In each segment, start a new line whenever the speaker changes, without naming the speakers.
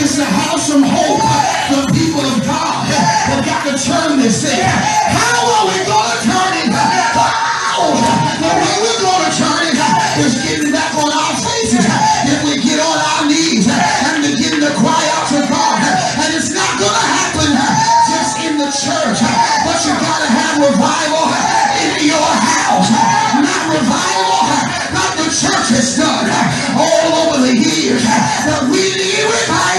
is to have some hope. The people of God have got to turn this thing. How are we going to turn it? Oh, the way we're going to turn it is getting back on our faces. If we get on our knees and begin to cry out to God, and it's not going to happen just in the church, but you got to have revival in your house. Not revival like the church has done all over the years, but we need revival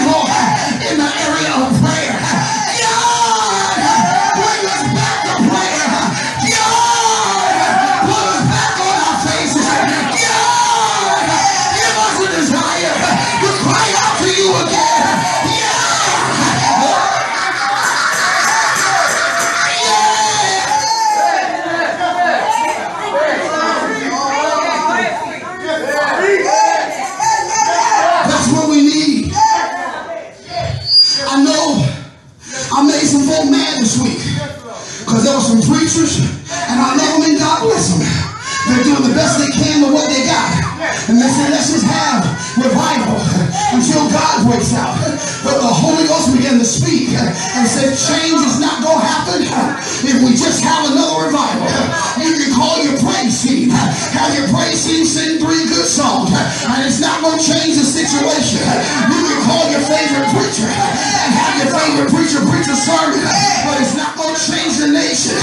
team sing three good songs. And it's not going to change the situation. You can call your favorite preacher and have your favorite preacher preach a sermon. But it's not going to change the nation.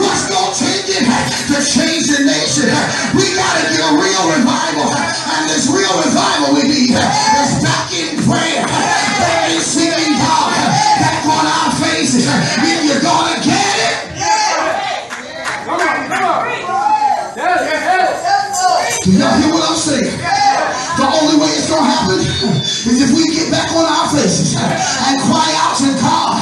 What's going to change it? To change the nation. We got to get a real revival. And this real revival we need is back in prayer. Back in singing God. Back on our faces. If you're going to get it.
Come on, come on. Yes, yes.
Do y'all hear what I'm saying? The only way it's gonna happen is if we get back on our faces and cry out to God.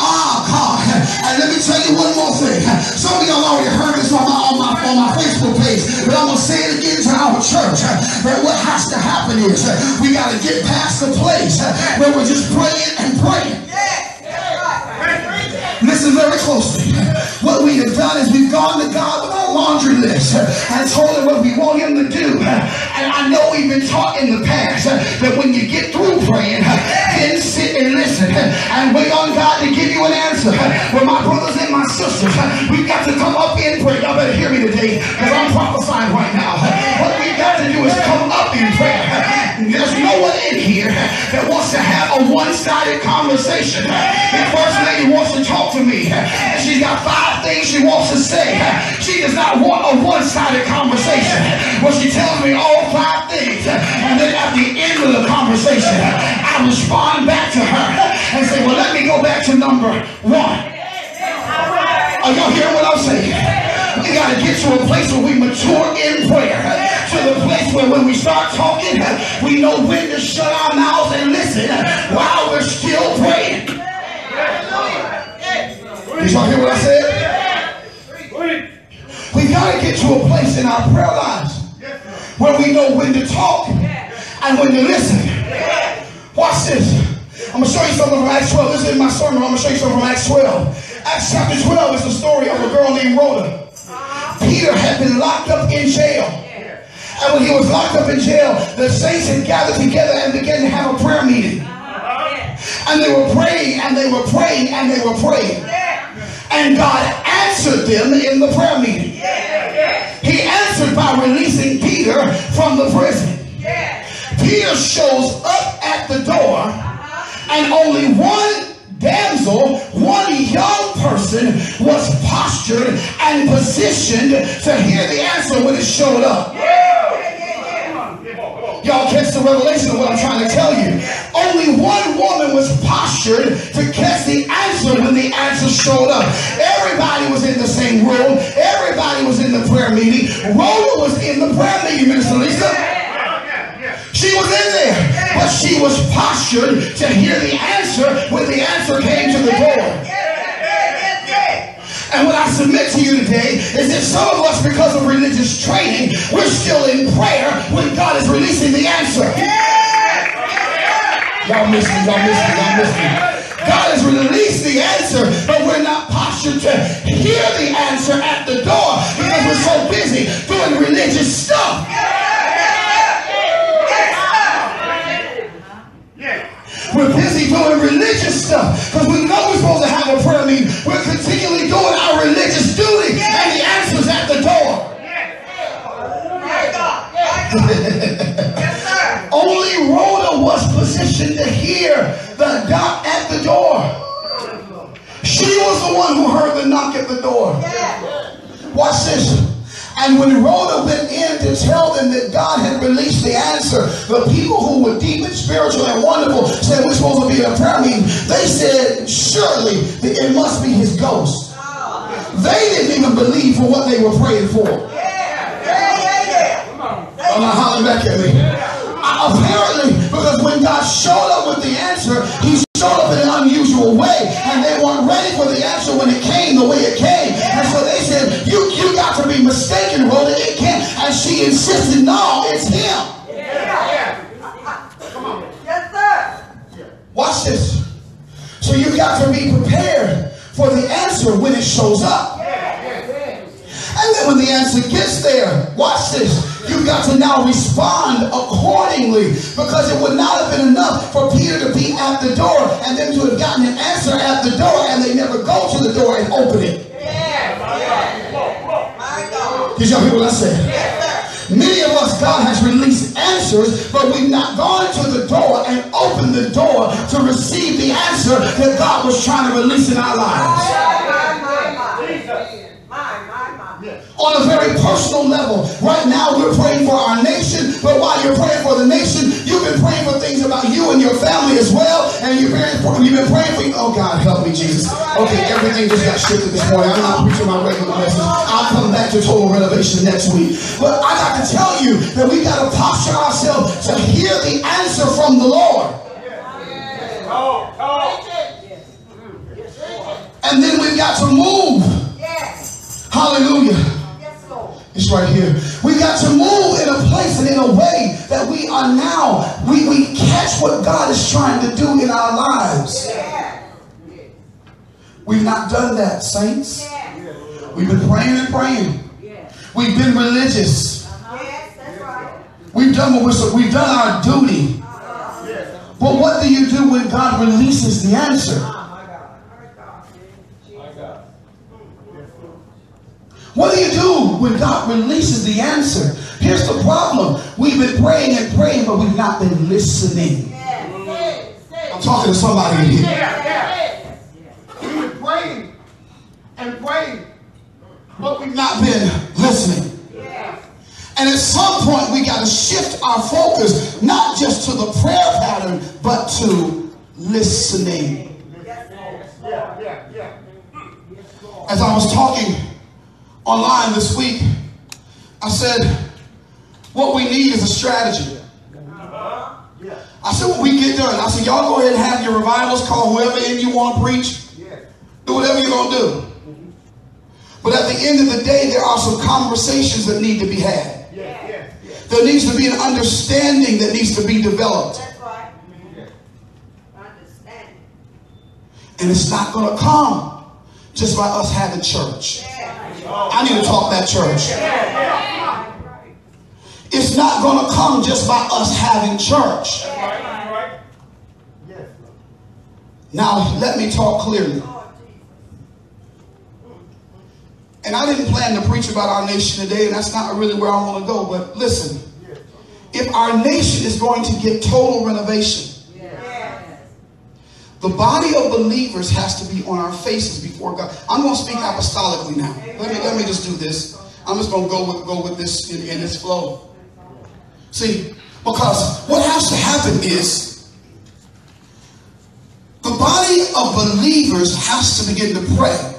Ah, God. And let me tell you one more thing. Some of y'all already heard this on my on my on my Facebook page, but I'm gonna say it again to our church. That what has to happen is we gotta get past the place where we're just praying and praying. Listen very closely. What we have done is we've gone to God with our laundry list and told him what we want him to do. I know we've been taught in the past that when you get through praying, then sit and listen and wait on God to give you an answer. But my brothers and my sisters, we've got to come up in prayer. Y'all better hear me today because I'm prophesying right now. What we've got to do is come up in prayer. There's no one in here that wants to have a one-sided conversation. The first lady wants to talk to me, and she's got five things she wants to say. She does not want a one-sided conversation. Well, she tells me all five things, and then at the end of the conversation, I respond back to her and say, "Well, let me go back to number one." Are y'all hearing what I'm saying? We got to get to a place where we mature in prayer. To the place where when we start talking, we know when to shut our mouths and listen while we're still praying. Did y'all hear what I said? We got to get to a place in our prayer lives where we know when to talk and when to listen. Watch this. I'm going to show you something from Acts 12. This is in my sermon. I'm going to show you something from Acts 12. Acts chapter 12 is the story of a girl named Rhoda. Uh-huh. Peter had been locked up in jail. And when he was locked up in jail, the saints had gathered together and began to have a prayer meeting. Uh-huh. And they were praying and they were praying and they were praying. And God answered them in the prayer meeting. He answered by releasing Peter from the prison. Peter shows up at the door, uh-huh. and only one damsel, one young person, was postured and positioned to hear the answer when it showed up. Y'all catch the revelation of what I'm trying to tell you. Only one woman was postured to catch the answer when the answer showed up. Everybody was in the same room. Everybody was in the prayer meeting. Rhoda was in the prayer meeting, Minister Lisa. She was in there, but she was postured to hear the answer when the answer came to the door. And what I submit to you today is that some of us, because of religious training, we're still in prayer when God is releasing the answer. Y'all miss me, y'all miss me, y'all miss me. God has released the answer, but we're not postured to hear the answer at the door because we're so busy doing religious stuff. We're busy doing religious stuff because we know we're supposed to have a prayer meeting. We're She was the one who heard the knock at the door. Watch this. And when Rhoda went in to tell them that God had released the answer, the people who were deep and spiritual and wonderful said we're supposed to be in a prayer meeting. They said, surely it must be his ghost. They didn't even believe for what they were praying for. I'm not hollering back at me. Apparently, because when God showed up with the answer, he showed up in an unusual way. And they weren't ready for the answer when it came the way it came. And so they said, you, you got to be mistaken, Rhoda. It can't. And she insisted, no, it's him. Yeah. Come on.
Yes, sir.
Watch this. So you got to be prepared for the answer when it shows up. And then when the answer gets there, watch this. You've got to now respond accordingly because it would not have been enough for Peter to be at the door and then to have gotten an answer at the door and they never go to the door and open it. Did y'all hear what I said? Many of us, God has released answers, but we've not gone to the door and opened the door to receive the answer that God was trying to release in our lives.
My, my, my. My, my, my.
On a very personal level. Right now, we're praying for our nation, but while you're praying for the nation, you've been praying for things about you and your family as well, and you've been, you've been praying for, oh God, help me, Jesus. Okay, everything just got shifted this morning. I'm not preaching my regular message. I'll come back to total renovation next week. But I got to tell you that we got to posture ourselves to hear the answer from the Lord. And then we've got to move.
Yes.
Hallelujah. It's right here. We got to move in a place and in a way that we are now. We, we catch what God is trying to do in our lives. We've not done that, saints. We've been praying and praying. We've been religious. We've done what we're, we've done our duty. But what do you do when God releases the answer? What do you do when God releases the answer? Here's the problem. We've been praying and praying, but we've not been listening. I'm talking to somebody in here. We've been praying and praying, but we've not been listening. And at some point, we got to shift our focus not just to the prayer pattern, but to listening. As I was talking online this week, I said, what we need is a strategy. I said, when we get done, I said, y'all go ahead and have your revivals, call whoever in you want to preach. Do whatever you're going to do. But at the end of the day, there are some conversations that need to be had. There needs to be an understanding that needs to be developed.
That's right. Understand.
And it's not going to come just by us having church. I need to talk that church. It's not going to come just by us having church. Now, let me talk clearly. And I didn't plan to preach about our nation today, and that's not really where I want to go. But listen, if our nation is going to get total renovation, the body of believers has to be on our faces before God. I'm going to speak apostolically now. Let me let me just do this. I'm just going to go with go with this in, in this flow. See, because what has to happen is the body of believers has to begin to pray.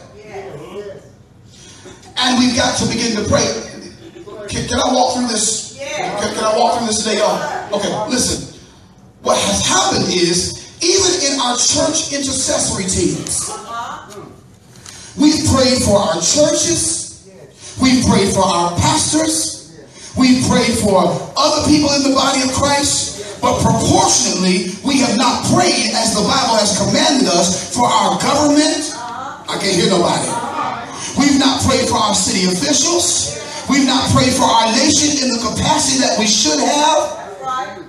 And we've got to begin to pray. Can, can I walk through this? Can, can I walk through this today, y'all? Okay, listen. What has happened is, even in our church intercessory teams, uh-huh. We've prayed for our churches, we've prayed for our pastors, we've prayed for other people in the body of Christ, but proportionately, we have not prayed as the Bible has commanded us for our government. I can't hear nobody. We've not prayed for our city officials. We've not prayed for our nation in the capacity that we should have.
That's right.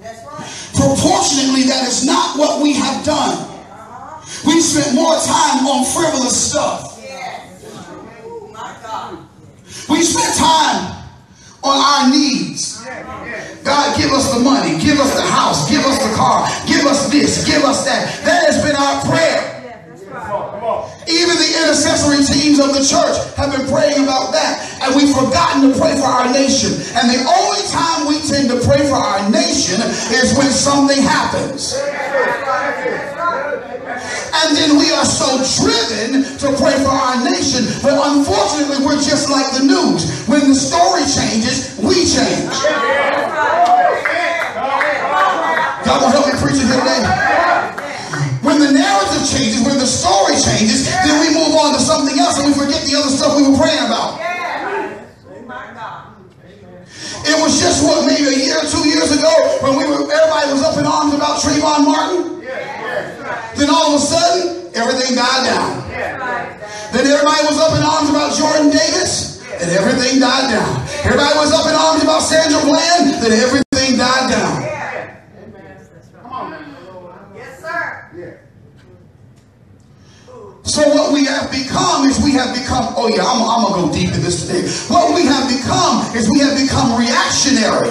That's right.
Proportionately, that is not what we have done. We've spent more time on frivolous stuff. We spent time on our needs. God, give us the money, give us the house, give us the car, give us this, give us that. That has been our prayer. Even the intercessory teams of the church have been praying about that. And we've forgotten to pray for our nation. And the only time we tend to pray for our nation is when something happens. And then we are so driven to pray for our nation. But unfortunately, we're just like the news. When the story changes, we change. God will help me preach here today. When the narrative changes, when the story changes, then we move on to something else and we forget the other stuff we were praying about. It was just what maybe a year two years ago when we were everybody was up in arms about Trayvon Martin. Then all of a sudden, everything died down. Then everybody was up in arms about Jordan Davis, and everything died down. Everybody was up in arms about Sandra Bland, then everything died down. So what we have become is we have become, oh yeah, I'm, I'm going to go deep in this today. What we have become is we have become reactionary.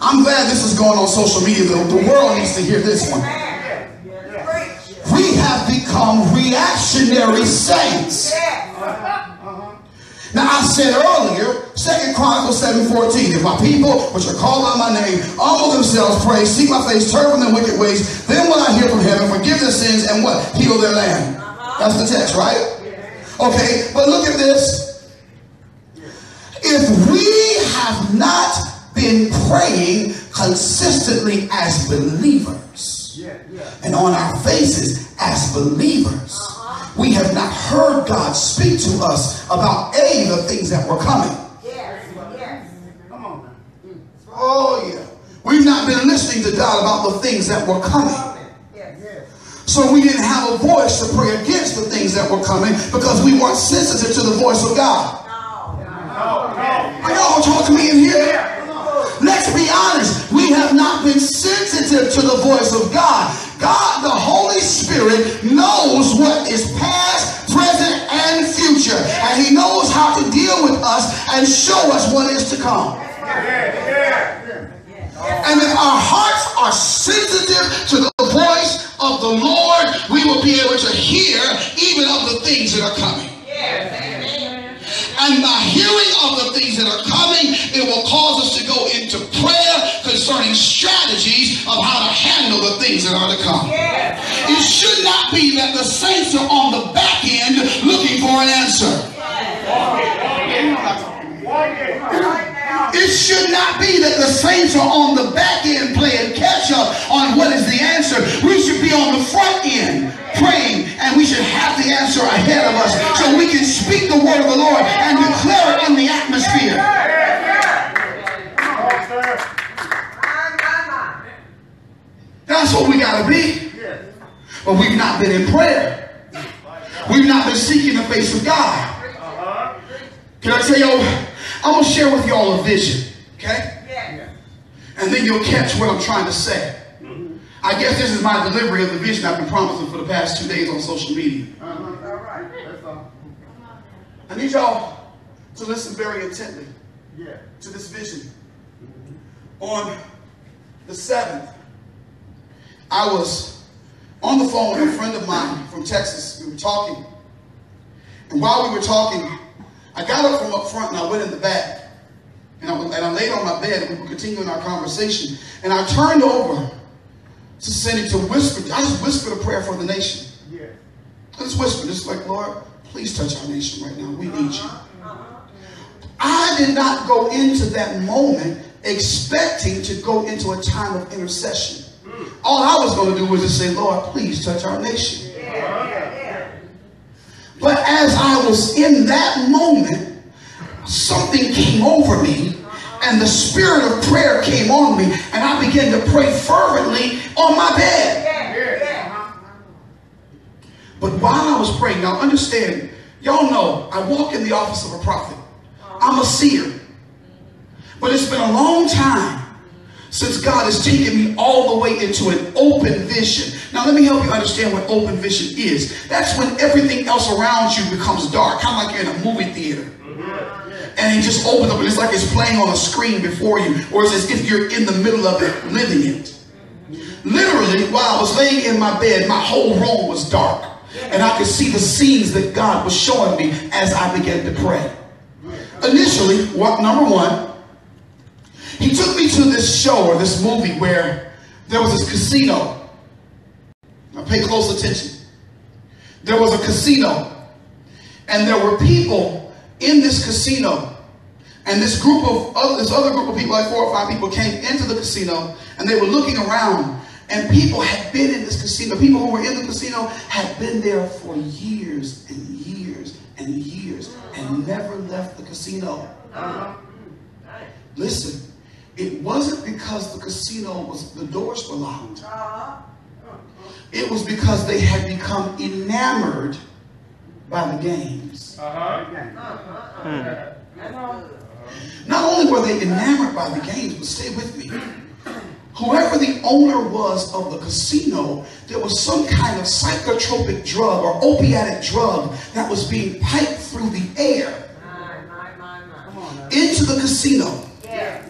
I'm glad this is going on social media. The, the world needs to hear this one. We have become reactionary saints. Now I said earlier, Second Chronicles 7:14, if my people, which are called by my name, humble themselves, pray, seek my face, turn from their wicked ways, then will I hear from heaven, forgive their sins, and what? Heal their land. Uh-huh. That's the text, right? Okay, but look at this. If we have not been praying consistently as believers and on our faces as believers, uh-huh. we have not heard God speak to us about A, the things that were coming.
Yes, yes.
Come on now. Mm.
Oh, yeah. We've not been listening to God about the things that were coming.
Yes.
So we didn't have a voice to pray against the things that were coming because we weren't sensitive to the voice of God.
No.
No, no.
Are y'all talking to me in here? Let's be honest. We have not been sensitive to the voice of God. God, the Holy Spirit, knows what is past, present, and future. And He knows how to deal with us and show us what is to come. And if our hearts are sensitive to the voice of the Lord, we will be able to hear even of the things that are coming. And by hearing of the things that are coming, it will cause us to go into prayer concerning strategies of how to handle the things that are to come. It should not be that the saints are on the back end looking for an answer. It should not be that the saints are on the back end playing catch up on what is the answer. We should be on the front end praying and we should have the answer ahead of us so we can speak the word of the Lord and declare it in the atmosphere. That's what we got to be. But we've not been in prayer. We've not been seeking the face of God. Can I tell you, I'm going to share with y'all a vision, okay? Yeah. And then you'll catch what I'm trying to say. Mm-hmm. I guess this is my delivery of the vision I've been promising for the past two days on social media. Uh-huh. All right.
That's all.
I need y'all to listen very intently
Yeah.
to this vision. Mm-hmm. On the 7th, I was on the phone with a friend of mine from Texas. We were talking. And while we were talking, I got up from up front and I went in the back. And I, and I laid on my bed and we were continuing our conversation. And I turned over to Cindy to whisper. I just whispered a prayer for the nation.
Yeah.
I just whispered, just like, Lord, please touch our nation right now. We need you. Uh-huh. I did not go into that moment expecting to go into a time of intercession. Mm. All I was going to do was just say, Lord, please touch our nation. But as I was in that moment, something came over me and the spirit of prayer came on me and I began to pray fervently on my bed. But while I was praying, now understand, y'all know I walk in the office of a prophet. I'm a seer. But it's been a long time since God has taken me all the way into an open vision. Now, let me help you understand what open vision is. That's when everything else around you becomes dark, kind of like you're in a movie theater. Mm-hmm. and it just opens up and it's like it's playing on a screen before you, or it's as if you're in the middle of it, living it. Literally, while I was laying in my bed, my whole room was dark. And I could see the scenes that God was showing me as I began to pray. Initially, what, number one, he took me to this show or this movie where there was this casino. Now pay close attention. There was a casino, and there were people in this casino. And this group of other, this other group of people, like four or five people, came into the casino and they were looking around. And people had been in this casino. People who were in the casino had been there for years and years and years and never left the casino. Uh-huh. Listen, it wasn't because the casino was the doors were locked. Uh-huh. It was because they had become enamored by the games. Uh-huh. Uh-huh. Hmm. Not only were they enamored by the games, but stay with me. Whoever the owner was of the casino, there was some kind of psychotropic drug or opiatic drug that was being piped through the air
My, my, my, my.
Come on
into the casino.
Yeah, yeah.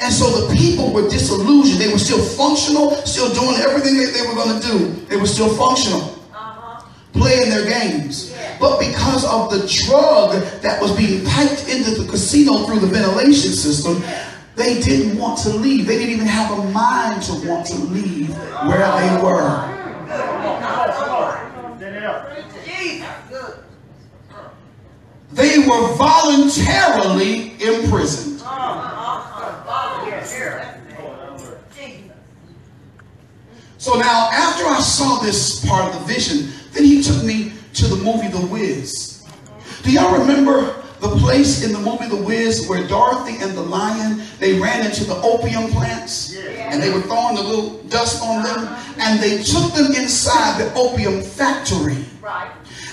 And so the people were disillusioned. They were still functional, still doing everything that they were going to do. They were still functional,
Uh-huh.
playing their games.
Yeah.
But because of the drug that was being piped into the casino through the ventilation system, they didn't want to leave. They didn't even have a mind to want to leave where they were.
Set it up.
Jesus, good.
They were voluntarily imprisoned.
Yes, here. Jesus.
So now, after I saw this part of the vision, then he took me to the movie The Wiz. Do y'all remember the place in the movie The Wiz where Dorothy and the lion they ran into the opium plants and they were throwing the little dust on them and they took them inside the opium factory.
Right.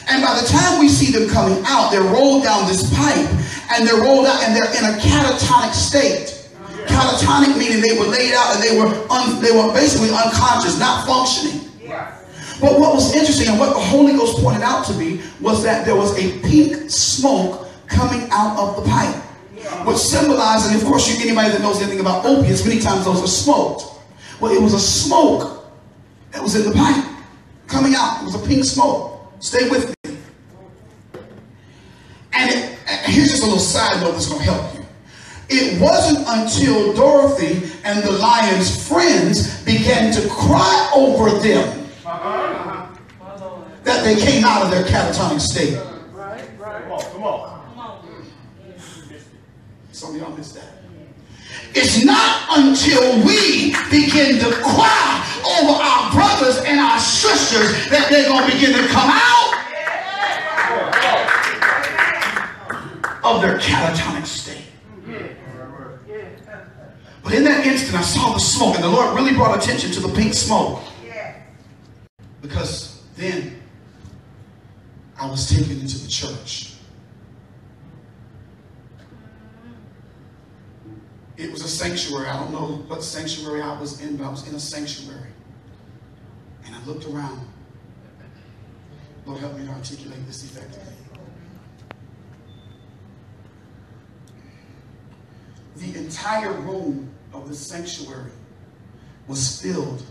And by the time we see them coming out, they're rolled down this pipe and they're rolled out and they're in a catatonic state. Catatonic meaning they were laid out and they were un, they were basically unconscious, not functioning. But what was interesting and what the Holy Ghost pointed out to me was that there was a pink smoke coming out of the pipe, which symbolized, and of course, you anybody that knows anything about opiates, many times those are smoked. Well, it was a smoke that was in the pipe coming out. It was a pink smoke. Stay with me. And, it, and here's just a little side note that's going to help you. It wasn't until Dorothy and the lion's friends began to cry over them that they came out of their catatonic state.
Right, right.
Come on, come on.
Some of y'all missed that. It's not until we begin to cry over our brothers and our sisters that they're going to begin to come out of their catatonic state. But in that instant, I saw the smoke, and the Lord really brought attention to the pink smoke because then I was taken into the church. It was a sanctuary. I don't know what sanctuary I was in, but I was in a sanctuary. And I looked around. Lord, help me to articulate this effectively. The entire room of the sanctuary was filled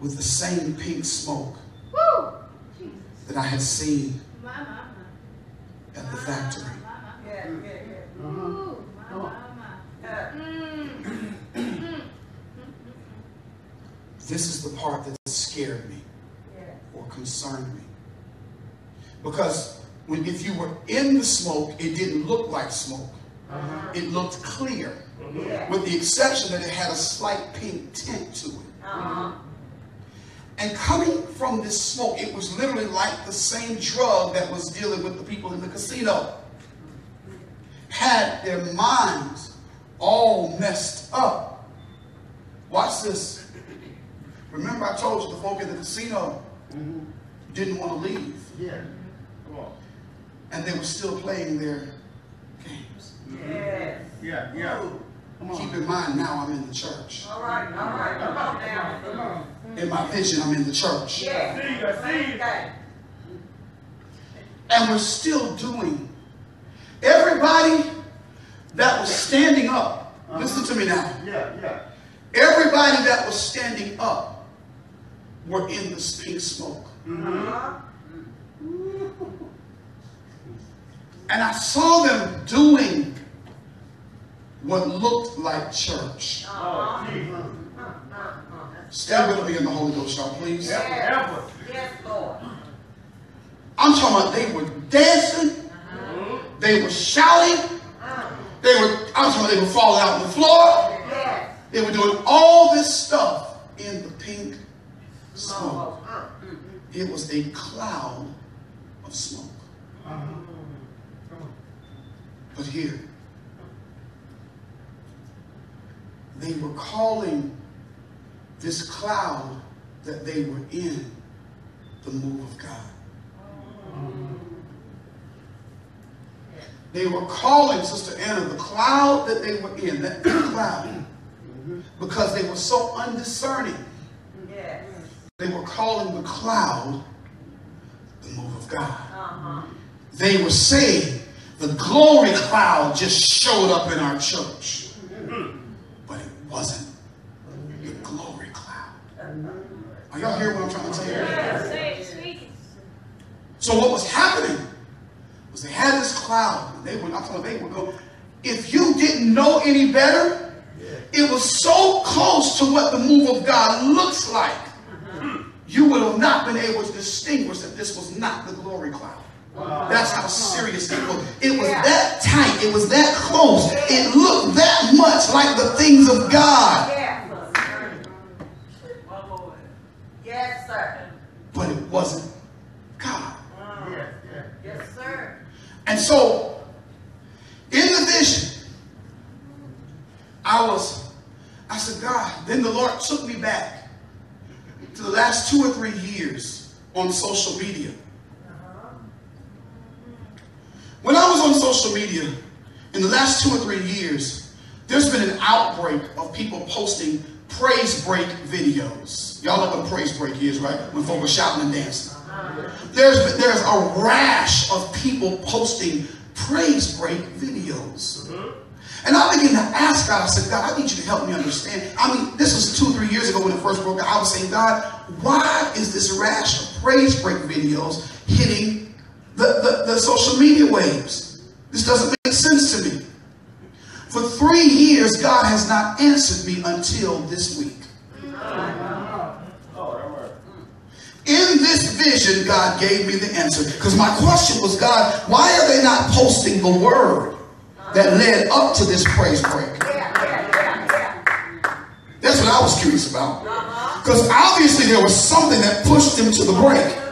with the same pink smoke
Woo! Jesus.
that I had seen at the factory.
Yeah, yeah, yeah.
Ooh.
Uh.
This is the part that scared me
yeah.
or concerned me. Because when, if you were in the smoke, it didn't look like smoke. It looked clear,
Yeah.
With the exception that it had a slight pink tint to it.
Uh-huh.
And coming from this smoke, it was literally like the same drug that was dealing with the people in the casino. Had their minds all messed up. Watch this. Remember, I told you the folk in the casino didn't want to leave,
Yeah. Come on.
and they were still playing their games.
Yes.
Yeah, yeah.
Ooh.
Come
Keep in mind, now I'm in the church.
All right, all right. Come on now.
Come on.
In my vision, I'm in the church.
Yeah.
See you, I see.
Okay.
And we're still doing. Everybody that was standing up, listen to me now.
Yeah, yeah.
Everybody that was standing up were in this pink smoke.
Uh-huh.
And I saw them doing what looked like church. Stay with me in the Holy Ghost, y'all, please.
Help us, help us.
Yes, Lord.
I'm talking about they were dancing, they were shouting, they were, I'm talking about they were falling out on the floor.
Yes.
They were doing all this stuff in the pink smoke.
Uh,
It was a cloud of smoke. But here, they were calling this cloud that they were in the move of God. They were calling, Sister Anna, the cloud that they were in, that cloud, because they were so undiscerning.
Yes.
They were calling the cloud the move of God.
Uh-huh.
They were saying the glory cloud just showed up in our church. But it wasn't the glory cloud. Are y'all hearing what I'm trying to tell you?
Say it, speak it.
So what was happening was they had this cloud. And they were, I'm telling you, they would go. If you didn't know any better, it was so close to what the move of God looks like. Uh-huh. You would have not been able to distinguish that this was not the glory cloud. That's how serious it was. It was that tight. It was that close. It looked that much like the things of God.
Yes. Yes, sir.
But it wasn't God.
Yes,
sir.
And so, in the vision, I was, I said, God, then the Lord took me back to the last two or three years on social media. When I was on social media, in the last two or three years, there's been an outbreak of people posting praise break videos. Y'all know what praise break is, right? When folks are shouting and dancing. There's, there's a rash of people posting praise break videos. And I began to ask God, I said, God, I need you to help me understand. I mean, this was two, three years ago when it first broke out. I was saying, God, why is this rash of praise break videos hitting the, the, the social media waves? This doesn't make sense to me. For three years, God has not answered me until this week. In this vision, God gave me the answer. Because my question was, God, why are they not posting the word that led up to this praise break? That's what I was curious about. Because obviously there was something that pushed them to the break.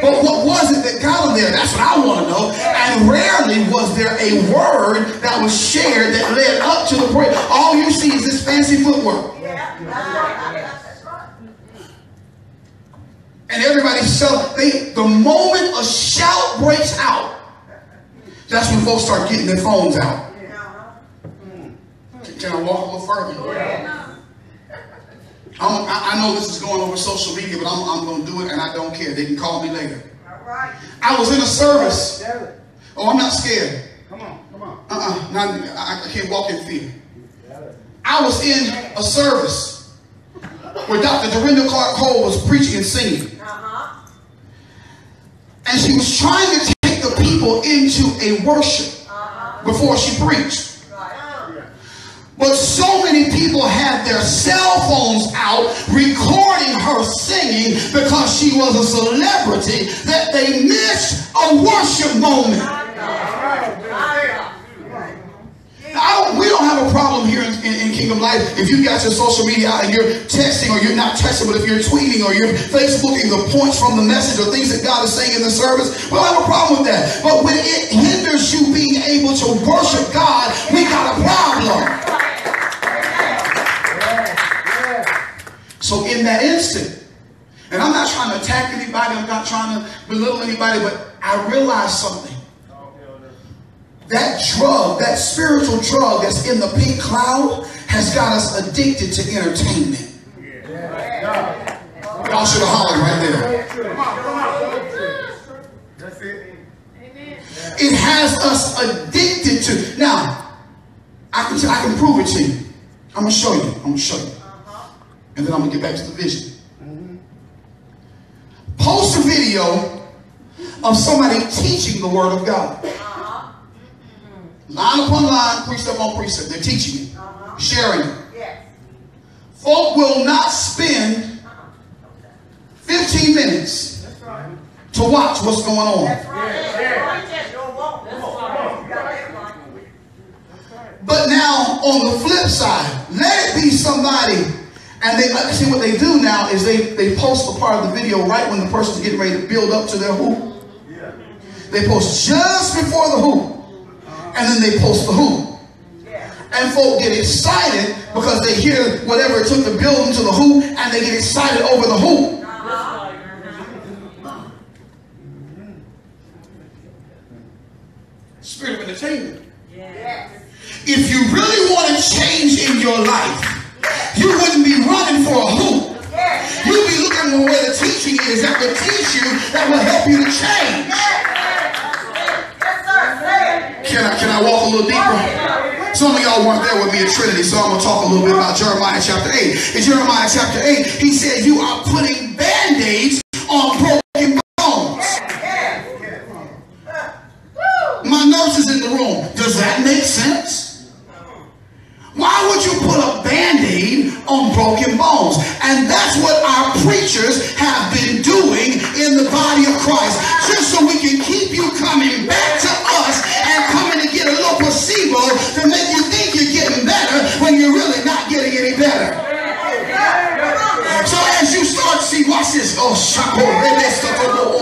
But what was it that got them there? That's what I want to know. And rarely was there a word that was shared that led up to the break. All you see is this fancy footwork. And everybody so they the moment a shout breaks out, that's when folks start getting their phones out. Can I walk a little further? I'm, I I know this is going over social media, but I'm, I'm going to do it and I don't care. They can call me later.
All right.
I was in a service. Oh, I'm not scared.
Come on, come on.
Uh-uh. Not, I, I can't walk in fear. I was in a service where Dr. Dorinda Clark Cole was preaching and singing.
Uh-huh.
And she was trying to take the people into a worship
Uh-huh.
before she preached. But so many people had their cell phones out recording her singing because she was a celebrity that they missed a worship moment. Don't, we don't have a problem here in, in, in Kingdom Life if you got your social media out and you're texting or you're not texting, but if you're tweeting or you're Facebooking the points from the message or things that God is saying in the service, we don't have a problem with that. But when it hinders you being able to worship God, we got a problem. So in that instant, and I'm not trying to attack anybody, I'm not trying to belittle anybody, but I realized something. That drug, that spiritual drug that's in the pink cloud has got us addicted to entertainment. Y'all should have hollered right there.
That's it.
Amen.
It has us addicted to. Now, I can, I can prove it to you. I'm going to show you. I'm going to show you. And then I'm going to get back to the vision. Post a video of somebody teaching the Word of God. Uh-huh. Line upon line, precept on precept. They're teaching it, uh-huh. sharing it.
Yes.
Folk will not spend uh-huh. 15 minutes to watch what's going on.
That's right. That's right. You don't want-
That's
You got that right.
But now, on the flip side, let it be somebody, and they see what they do now is they, they post a part of the video right when the person's getting ready to build up to their hoop.
Yeah.
They post just before the hoop, and then they post the hoop.
Yeah.
And folk get excited because they hear whatever it took to build them to the hoop, and they get excited over the hoop. Uh-huh. Spirit of entertainment.
Yes.
If you really want to change in your life, you wouldn't be running for a hoop. You'd be looking for where the teaching is that will teach you that will help you to change.
Yes, sir. Say it.
Can I can I walk a little deeper? Some of y'all weren't there with me at Trinity, so I'm gonna talk a little bit about Jeremiah chapter 8. In Jeremiah chapter 8, he said, You are putting band-aids on broken bones.
Yes.
My nurse is in the room. Does that make sense? Why would you put a band-aid bones? And that's what our preachers have been doing in the body of Christ.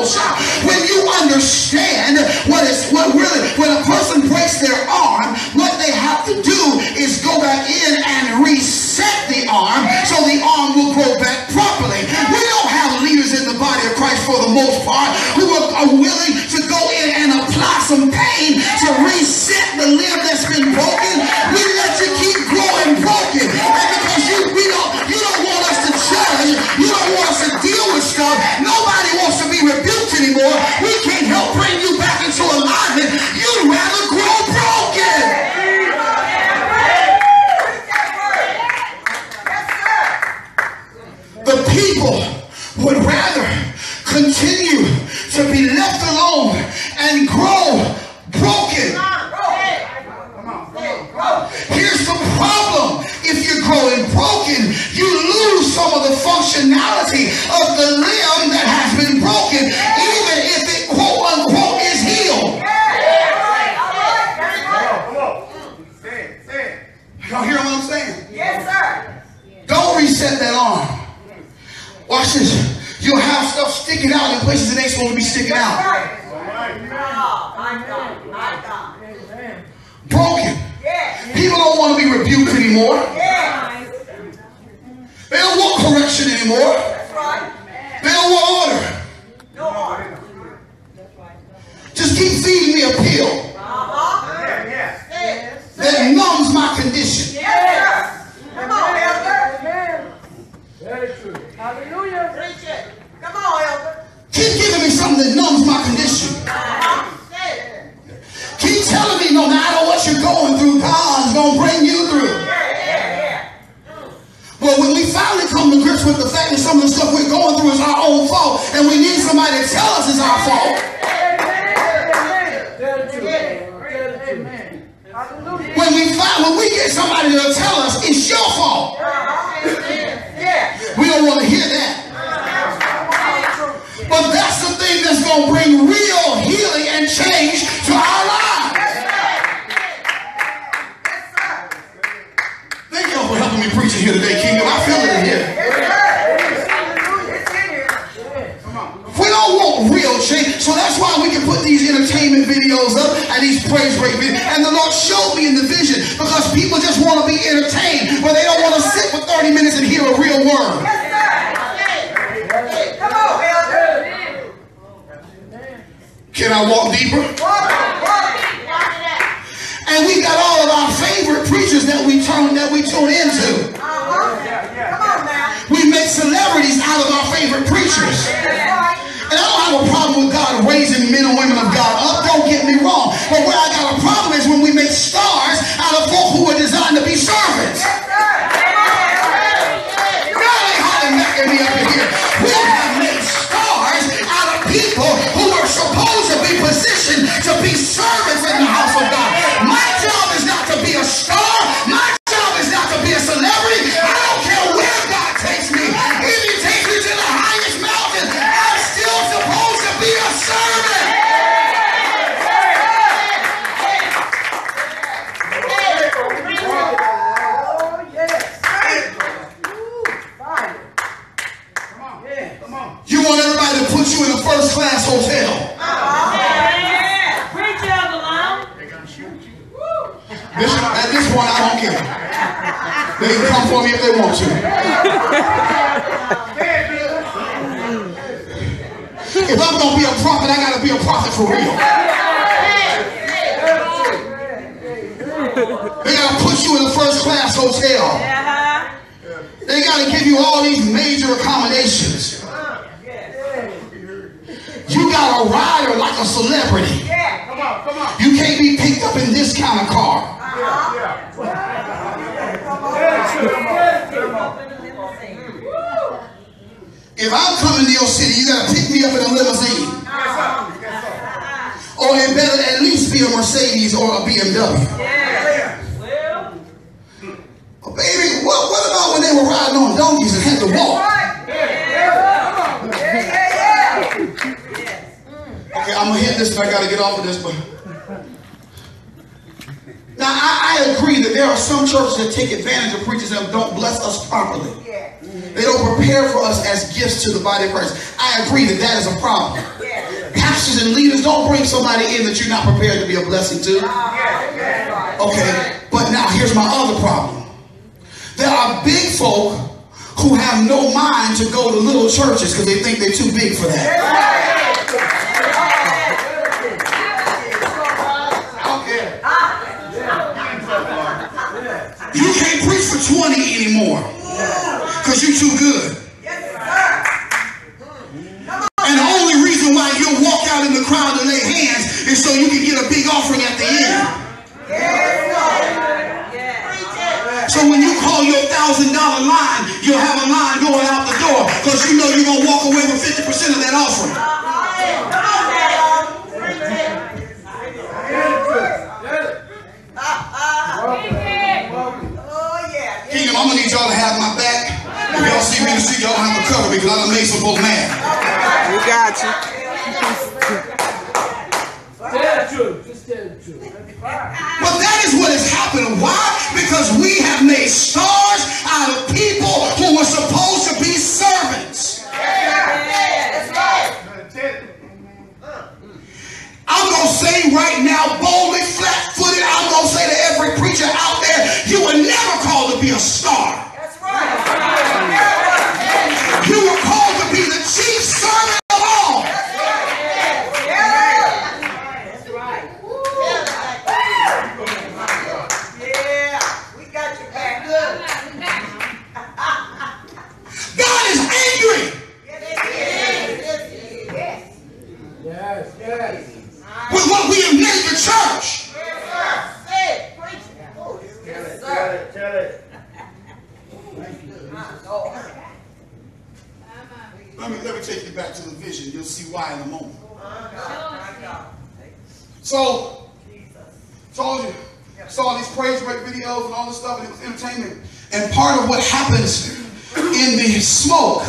Sha. when you understand what is what really when a person breaks their arm, what they have to do is go back in and reset the arm so the arm will grow back properly. We don't have leaders in the body of Christ for the most part who are, are willing to go in and apply some pain to reset the limb that's been broken. We let you Nobody wants to be rebuked anymore. We can't help bring you back into alignment. You'd rather grow broken. The people would rather continue to be left alone and grow broken. Growing broken, you lose some of the functionality of the limb that has been broken, even if it quote unquote is healed.
Come on. Say it. Say it.
Y'all hear what I'm saying?
Yes, sir.
Don't reset that arm. Watch this. You'll have stuff sticking out in places it ain't supposed to be sticking out.
Right.
All right.
My God. My
Broken.
Yes.
People don't want to be rebuked anymore. They don't want correction anymore. They don't want order.
No harm.
Just keep feeding me a pill
Uh-huh.
Yeah, yeah.
Say it.
that numbs my condition.
Yes. Come on, Elder.
Very true.
Hallelujah. Preach it. Come on, Elder.
Keep giving me something that numbs my condition. Keep telling me no matter what you're going through, God's gonna bring you through. Well, when we finally come to grips with the fact that some of the stuff we're going through is our own fault, and we need somebody to tell us it's our fault, when we find when we get somebody to tell us it's your fault. We don't want to hear that. But that's the thing that's gonna bring real healing and change to our for helping me preach it here today, Kingdom. I feel it in here. We don't want real change, so that's why we can put these entertainment videos up and these praise break videos. And the Lord showed me in the vision because people just want to be entertained, but they don't want to sit for 30 minutes and hear a real word.
Come on, Elder.
Can I walk deeper? And we got all of our favorite preachers that we turn that we tune into. We make celebrities out of our favorite preachers. And I don't have a problem with God raising men and women of God up. Don't get me wrong. But where I got a problem is when we make stars out of folk who are designed to be servants. to be
servants in the
house of God. Point, I don't care. They can come for me if they want to. If I'm gonna be a prophet, I gotta be a prophet for real. They gotta put you in a first class hotel. They gotta give you all these major accommodations. You got a rider like a celebrity.
Yeah.
Come on, come on.
You can't be picked up in this kind of car.
Yeah.
Up in the limousine. Woo.
If I'm coming to your city, you gotta pick me up in a limousine.
Yes, sir. Yes, sir.
Or it better at least be a Mercedes or a BMW.
Well, oh,
But baby, what, what about when they were riding on donkeys and had to walk? Okay, I'm gonna hit this, but I gotta get off of this. But now I, I agree that there are some churches that take advantage of preachers and don't bless us properly.
Yeah. Mm-hmm.
They don't prepare for us as gifts to the body of Christ. I agree that that is a problem.
Yeah.
Pastors and leaders don't bring somebody in that you're not prepared to be a blessing to. Okay, but now here's my other problem. There are big folk who have no mind to go to little churches because they think they're too big for that. Preach for 20 anymore because you're too good. And the only reason why you'll walk out in the crowd and lay hands is so you can get a big offering at the end. So when you call your thousand dollar line, you'll have a line going out the door because you know you're gonna walk away with 50% of that offering. Kingdom, I'm gonna need y'all to have my back. If y'all see me in the street, y'all have to cover me because I done made some folks mad.
We got you.
Tell the truth. Just tell the truth.
But that is what has happened. Why? Because we have made stars out of people who were supposed to be servants. I'm going to say right now, boldly, flat footed, I'm going to say to every preacher out there, you were never be a star. You were called to be the chief servant of all. God is angry
Yes, yes.
with what we have made the church.
Tell it, tell it.
Let me, let me take you back to. You'll see why in a moment. So, told you, saw these praise break videos and all this stuff, and it was entertainment. And part of what happens in the smoke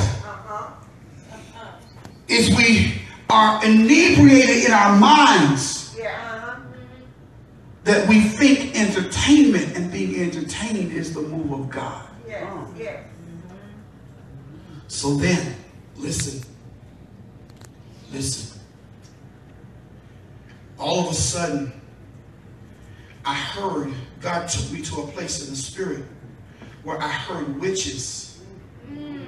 is we are inebriated in our minds that we think entertainment and being entertained is the move of God. So then, listen. Listen. All of a sudden, I heard, God took me to a place in the spirit where I heard witches and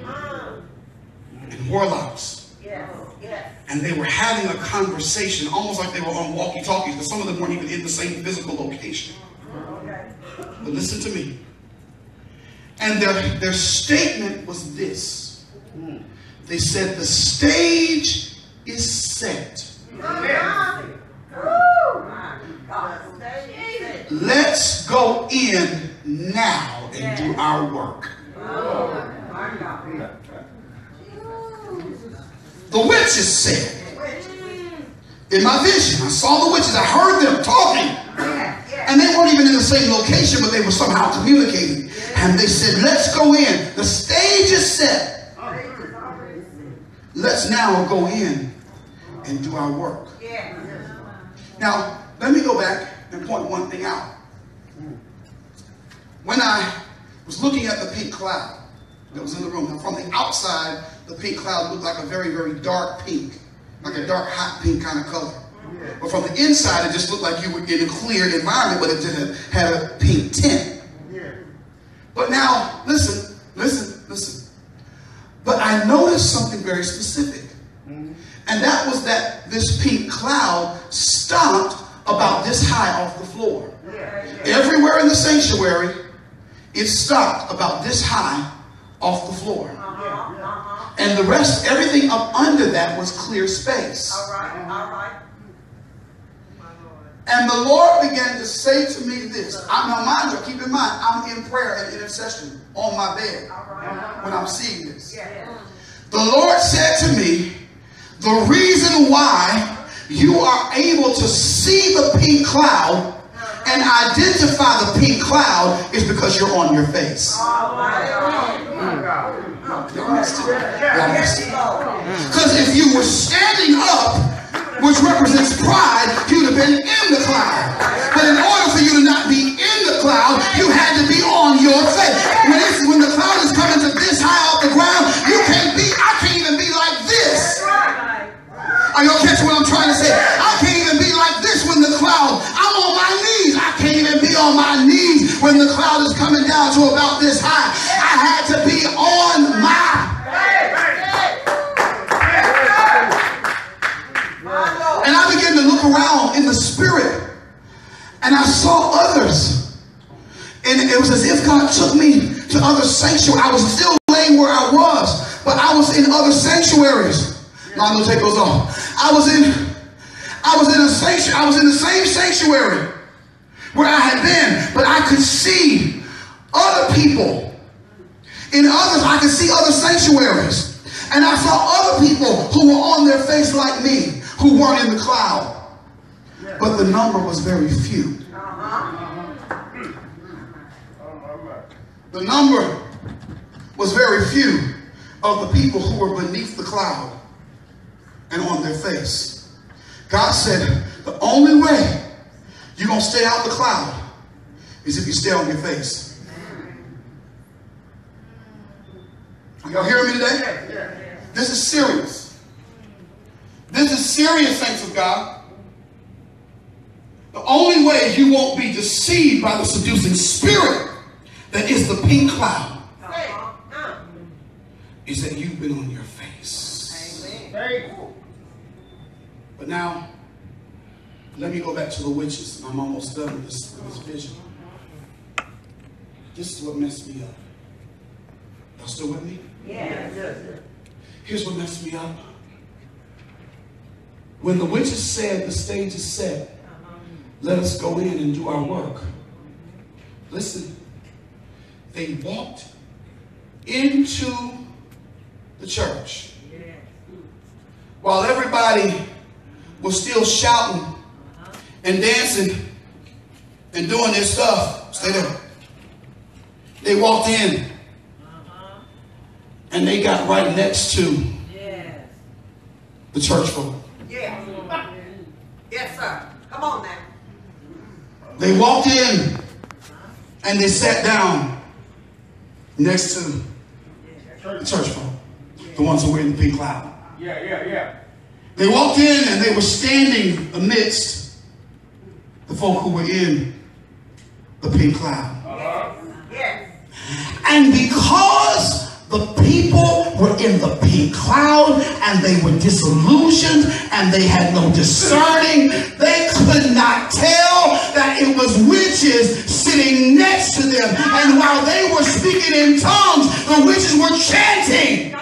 warlocks. And they were having a conversation, almost like they were on walkie talkies, because some of them weren't even in the same physical location. But listen to me. And their, their statement was this they said, The stage is set. Let's go in now and do our work. The witches said, in my vision, I saw the witches, I heard them talking. And they weren't even in the same location, but they were somehow communicating. And they said, Let's go in. The stage is set. Let's now go in and do our work. Yeah. Now, let me go back and point one thing out. When I was looking at the pink cloud that was in the room, now from the outside, the pink cloud looked like a very, very dark pink. like a dark hot pink kind of color. But from the inside, it just looked like you were in a clear environment, but it just had, had a pink tint. But now, listen, listen, listen. But I noticed something very specific. And that was that this pink cloud stopped about this high off the floor. Everywhere in the sanctuary, it stopped about this high off the floor. Uh-huh, uh-huh. And the rest, everything up under that was clear space.
All right, all right.
And the Lord began to say to me this. I, now, mind you, keep in mind, I'm in prayer and intercession on my bed when I'm seeing this. The Lord said to me, the reason why you are able to see the pink cloud and identify the pink cloud is because you're on your face. Because if you were standing up, which represents pride, you'd have been in the cloud. But in order for you to not be in the cloud, you had to be on your face. When, when the cloud is coming to this high off the ground, Are y'all catching what I'm trying to say? I can't even be like this when the cloud, I'm on my knees. I can't even be on my knees when the cloud is coming down to about this high. I had to be on my And I began to look around in the spirit and I saw others. And it was as if God took me to other sanctuaries. I was still laying where I was, but I was in other sanctuaries. No, I'm gonna take those off. I was in, I was in a sanctuary, I was in the same sanctuary where I had been, but I could see other people. In others, I could see other sanctuaries. And I saw other people who were on their face like me, who weren't in the cloud. But the number was very few. The number was very few of the people who were beneath the cloud and on their face. God said, the only way you're going to stay out the cloud is if you stay on your face. Are y'all hearing me today? This is serious. This is serious, saints of God. The only way you won't be deceived by the seducing spirit that is the pink cloud uh-huh. is that you've been on your face. But now, let me go back to the witches. I'm almost done with this, with this vision. This is what messed me up. Y'all still with me? Yes. Here's what messed me up. When the witches said the stage is set, let us go in and do our work. Listen, they walked into the church while everybody was still shouting and dancing and doing their stuff. Stay there. They walked in uh-huh. and they got right next to the church folk.
Yeah. Yes, sir. Come on now.
They walked in and they sat down next to the church folk, the ones who were in the pink cloud.
Yeah, yeah, yeah.
They walked in and they were standing amidst the folk who were in the pink cloud. And because the people were in the pink cloud and they were disillusioned and they had no discerning, they could not tell that it was witches sitting next to them. And while they were speaking in tongues, the witches were chanting.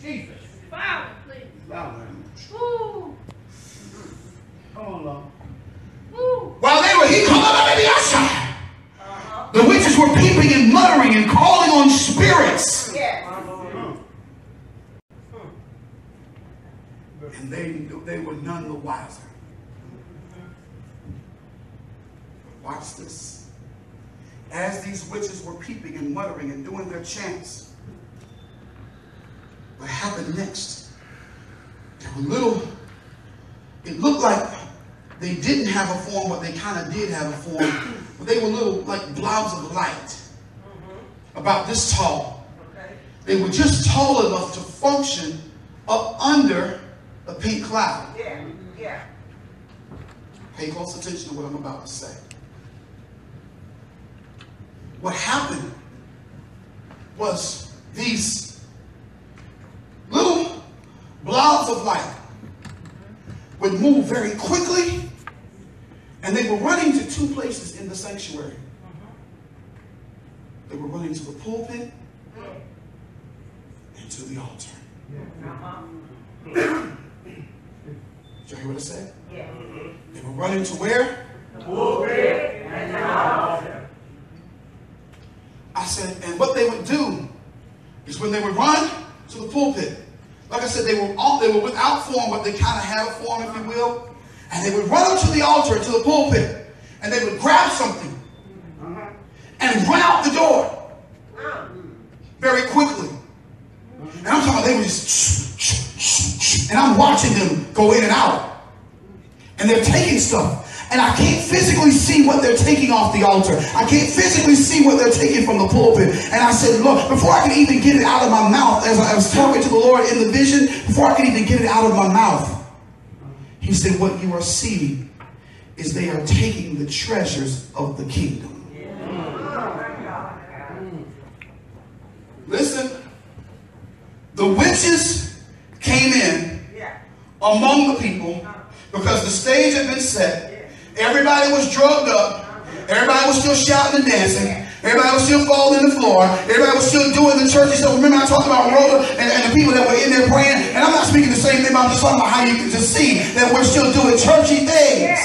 Jesus.
Wow, please.
Wow.
Ooh.
Come on, Lord.
Ooh.
While they were, he called out the outside. Uh-huh. The witches were peeping and muttering and calling on spirits.
Yes.
And they, they were none the wiser. Watch this. As these witches were peeping and muttering and doing their chants, what happened next? There were little, it looked like they didn't have a form, but they kind of did have a form. But they were little like blobs of light mm-hmm. about this tall.
Okay.
They were just tall enough to function up under a pink cloud.
Yeah, yeah.
Pay close attention to what I'm about to say. What happened was these little blobs of light would move very quickly, and they were running to two places in the sanctuary. They were running to the pulpit and to the altar. Did you hear what I said? They were running to where? Pulpit and altar. I said, and what they would do is when they would run to the pulpit, like I said, they were all, they were without form, but they kind of had a form, if you will, and they would run up to the altar, to the pulpit, and they would grab something and run out the door very quickly. And I'm talking about they were just, and I'm watching them go in and out. And they're taking stuff. And I can't physically see what they're taking off the altar. I can't physically see what they're taking from the pulpit. And I said, Lord, before I could even get it out of my mouth, as I was talking to the Lord in the vision, before I could even get it out of my mouth, He said, What you are seeing is they are taking the treasures of the kingdom. Listen, the witches came in among the people because the stage had been set. Everybody was drugged up. Everybody was still shouting and dancing. Everybody was still falling on the floor. Everybody was still doing the churchy stuff. Remember I talked about Rhoda and, and the people that were in there praying? And I'm not speaking the same thing, I'm just talking about how you can just see that we're still doing churchy things.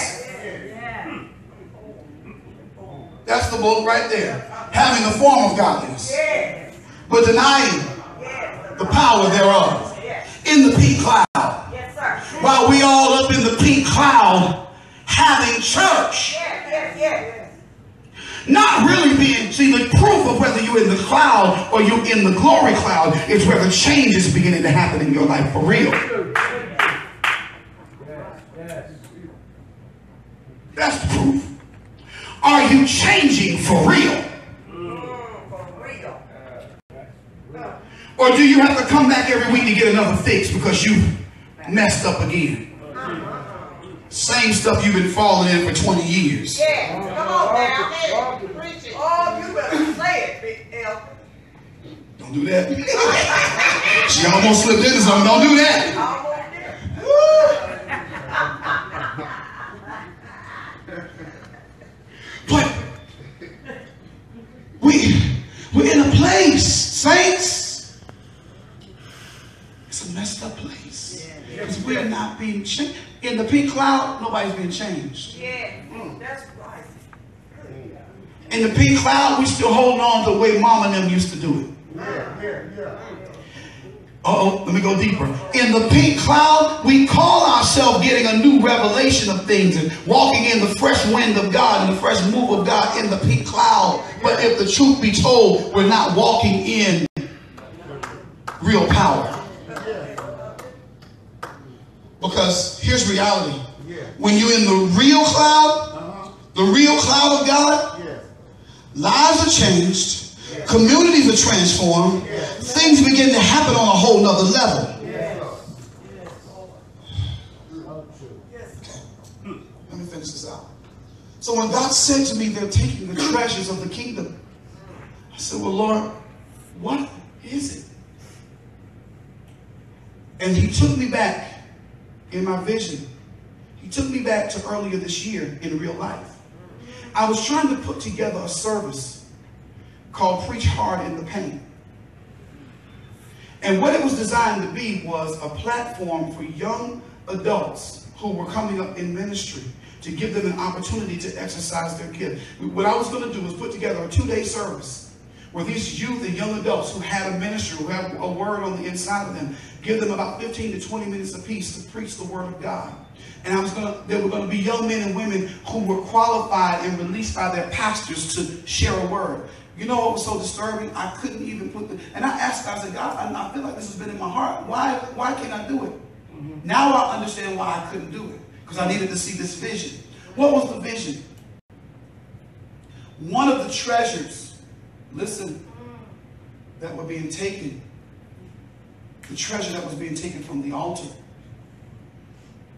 That's the book right there. Having the form of godliness,
Yeah.
but denying
Yeah.
the power thereof.
Yeah.
In the pink cloud.
Yes, sir.
While we all up in the pink cloud having church. Not really being, see, the proof of whether you're in the cloud or you're in the glory cloud is where the change is beginning to happen in your life for real. That's the proof. Are you changing for real?
For real.
Or do you have to come back every week to get another fix because you messed up again? Same stuff you've been falling in for 20 years.
Yeah. Come on now. Hey, preach it. Oh, you better say it, Big L.
Don't do that. she almost slipped into something. Don't do that. But we we're in a place, saints. It's a messed up place. Because we're not being changed. In the pink cloud, nobody's being changed.
Yeah. Mm. That's right.
In the pink cloud, we still holding on to the way mama and them used to do it. Yeah, yeah, yeah. Uh-oh, let me go deeper. In the pink cloud, we call ourselves getting a new revelation of things and walking in the fresh wind of God and the fresh move of God in the pink cloud. But if the truth be told, we're not walking in real power. Because here's reality. Yeah. When you're in the real cloud, uh-huh. the real cloud of God, yeah. lives are changed, communities are transformed, things begin to happen on a whole nother level. Let me finish this out. So when God said to me, they're taking the treasures of the kingdom, I said, well, Lord, what is it? And he took me back in my vision. He took me back to earlier this year in real life. I was trying to put together a service called Preach Hard in the Pain. And what it was designed to be was a platform for young adults who were coming up in ministry to give them an opportunity to exercise their gift. What I was going to do was put together a two-day service where these youth and young adults who had a ministry, who had a word on the inside of them, give them about 15 to 20 minutes apiece to preach the word of God. And I was going to, there were going to be young men and women who were qualified and released by their pastors to share a word. You know what was so disturbing? I couldn't even put the, and I asked God, I said, God, I, I feel like this has been in my heart. Why, why can't I do it? Mm-hmm. Now I understand why I couldn't do it. Because I needed to see this vision. What was the vision? One of the treasures, listen, that were being taken The treasure that was being taken from the altar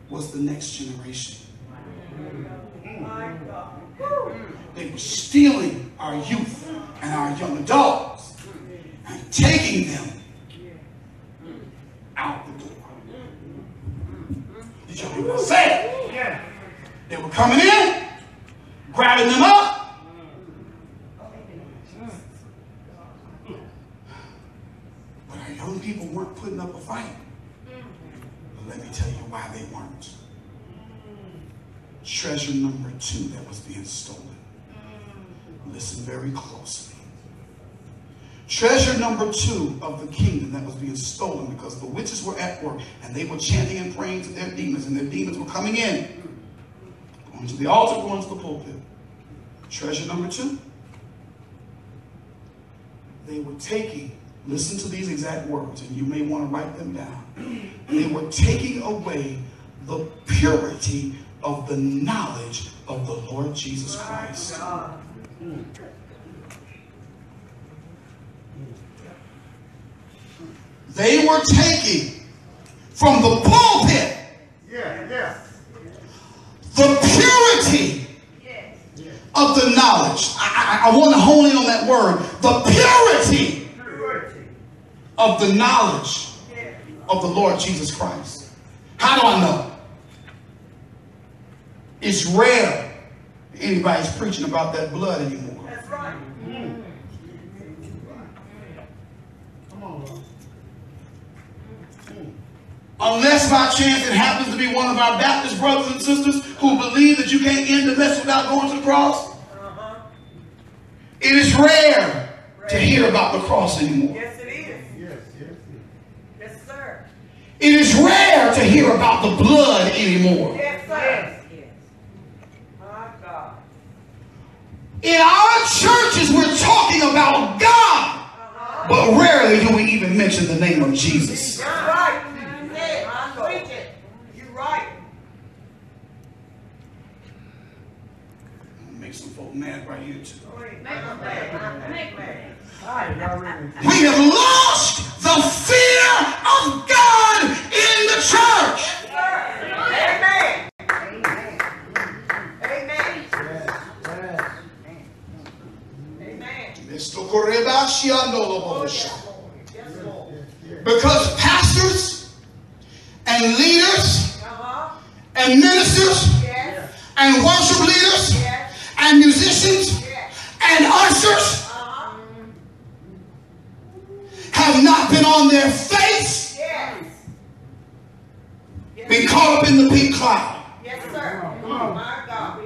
was the next generation. They were stealing our youth and our young adults and taking them out the door. Did y'all hear what I said? They were coming in, grabbing them up. Young people weren't putting up a fight. But let me tell you why they weren't. Treasure number two that was being stolen. Listen very closely. Treasure number two of the kingdom that was being stolen because the witches were at work and they were chanting and praying to their demons, and their demons were coming in, going to the altar, going to the pulpit. Treasure number two. They were taking, listen to these exact words, and you may want to write them down. They were taking away the purity of the knowledge of the Lord Jesus Christ. They were taking from the pulpit
Yeah, yeah.
the purity of the knowledge. I, I, I want to hone in on that word. The purity
Purity.
Of the knowledge of the Lord Jesus Christ. How do I know? It's rare anybody's preaching about that blood anymore.
That's right.
Come on, Lord.
Unless by chance it happens to be one of our Baptist brothers and sisters who believe that you can't end the mess without going to the cross.
Uh-huh.
It is rare to hear about the cross anymore.
Yes, it is.
Yes, yes, yes.
Yes, sir.
It is rare to hear about the blood anymore.
Yes, sir. My God.
In our churches, we're talking about God,
Uh-huh.
but rarely do we even mention the name of Jesus.
That's right. Hey, I'm preaching. You right.
Make some folk mad right here too.
Make
Make them mad. Make them mad.
I ain't already.
We have lost the fear of God in the church.
Amen. Amen.
Yes, yes.
Amen.
Mr. Korebashiandolobosha.
Yes, Lord.
Because pastors and leaders
Uh-huh.
and ministers and worship leaders and musicians and ushers
Uh-huh.
have not been on their face,
Yes.
been caught up in the pink cloud.
Yes, sir.
Come on.
My God.